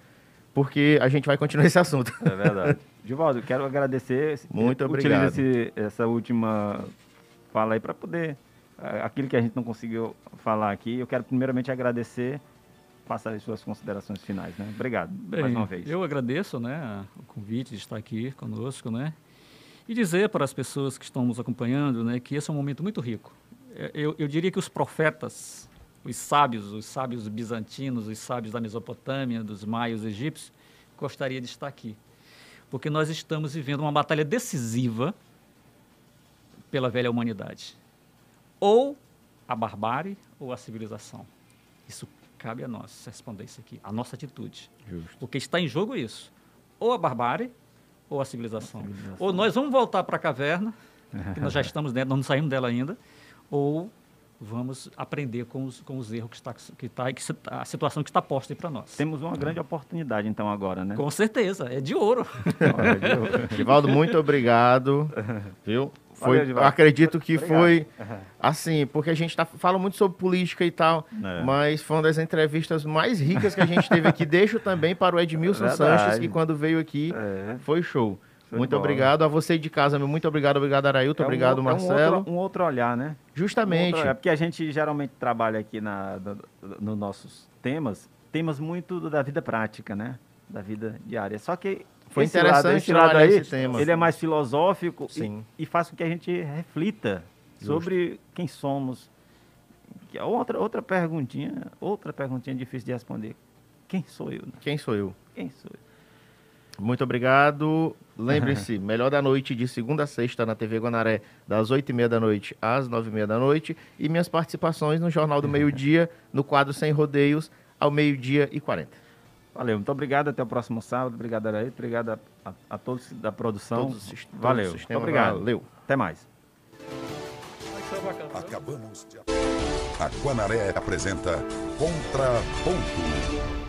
Speaker 4: porque a gente vai continuar esse assunto.
Speaker 3: É verdade. Givaldo, quero agradecer.
Speaker 4: Muito obrigado.
Speaker 3: Utilize essa última fala aí para poder aquilo que a gente não conseguiu falar aqui. Eu quero primeiramente agradecer passar as suas considerações finais, né? Obrigado Bem, mais uma vez.
Speaker 5: Eu agradeço, né, o convite de estar aqui conosco, né? E dizer para as pessoas que estão nos acompanhando, né, que esse é um momento muito rico. É, eu, eu diria que os profetas, os sábios, os sábios bizantinos, os sábios da Mesopotâmia, dos maios egípcios, gostaria de estar aqui. Porque nós estamos vivendo uma batalha decisiva pela velha humanidade. Ou a barbárie ou a civilização. Isso cabe a nós responder isso aqui, a nossa atitude. Justo. Porque está em jogo isso. Ou a barbárie, ou a civilização. A civilização. Ou nós vamos voltar para a caverna, que nós já estamos dentro, nós não saímos dela ainda, ou vamos aprender com os, com os erros que está, que está que a situação que está posta aí para nós.
Speaker 3: Temos uma grande oportunidade então agora, né?
Speaker 5: Com certeza, é de ouro.
Speaker 4: Rivaldo, muito obrigado, viu? Foi, Valeu, acredito que Obrigado. foi assim, porque a gente tá, fala muito sobre política e tal, é. mas foi uma das entrevistas mais ricas que a gente teve aqui. Deixo também para o Edmilson é Sanches, que quando veio aqui é. foi show. Foi muito bom. obrigado a você de casa, meu. Muito obrigado, obrigado, Arailton. É obrigado, um, Marcelo.
Speaker 3: É um outro, um outro, olhar, né?
Speaker 4: Justamente. Um
Speaker 3: é porque a gente geralmente trabalha aqui na, nos no nossos temas, temas muito da vida prática, né? Da vida diária. Só que
Speaker 4: foi esse interessante lado, lado aí, esse tema.
Speaker 3: Ele é mais filosófico Sim. E, e faz com que a gente reflita Justo. sobre quem somos. Outra, outra perguntinha, outra perguntinha difícil de responder. Quem sou eu? Né?
Speaker 4: Quem sou eu?
Speaker 3: Quem sou eu?
Speaker 4: Muito obrigado. Lembre-se, melhor da noite de segunda a sexta na TV Guanaré, das oito e meia da noite às nove e meia da noite. E minhas participações no Jornal do Meio Dia, no quadro Sem Rodeios, ao meio-dia e quarenta.
Speaker 3: Valeu, muito obrigado. Até o próximo sábado. Obrigado, Araí. Obrigado a, a, a, todos da produção. Todos, todos Valeu. Muito obrigado.
Speaker 4: Valeu.
Speaker 3: Até mais.
Speaker 2: Acabamos de. A Guanaré apresenta Contraponto.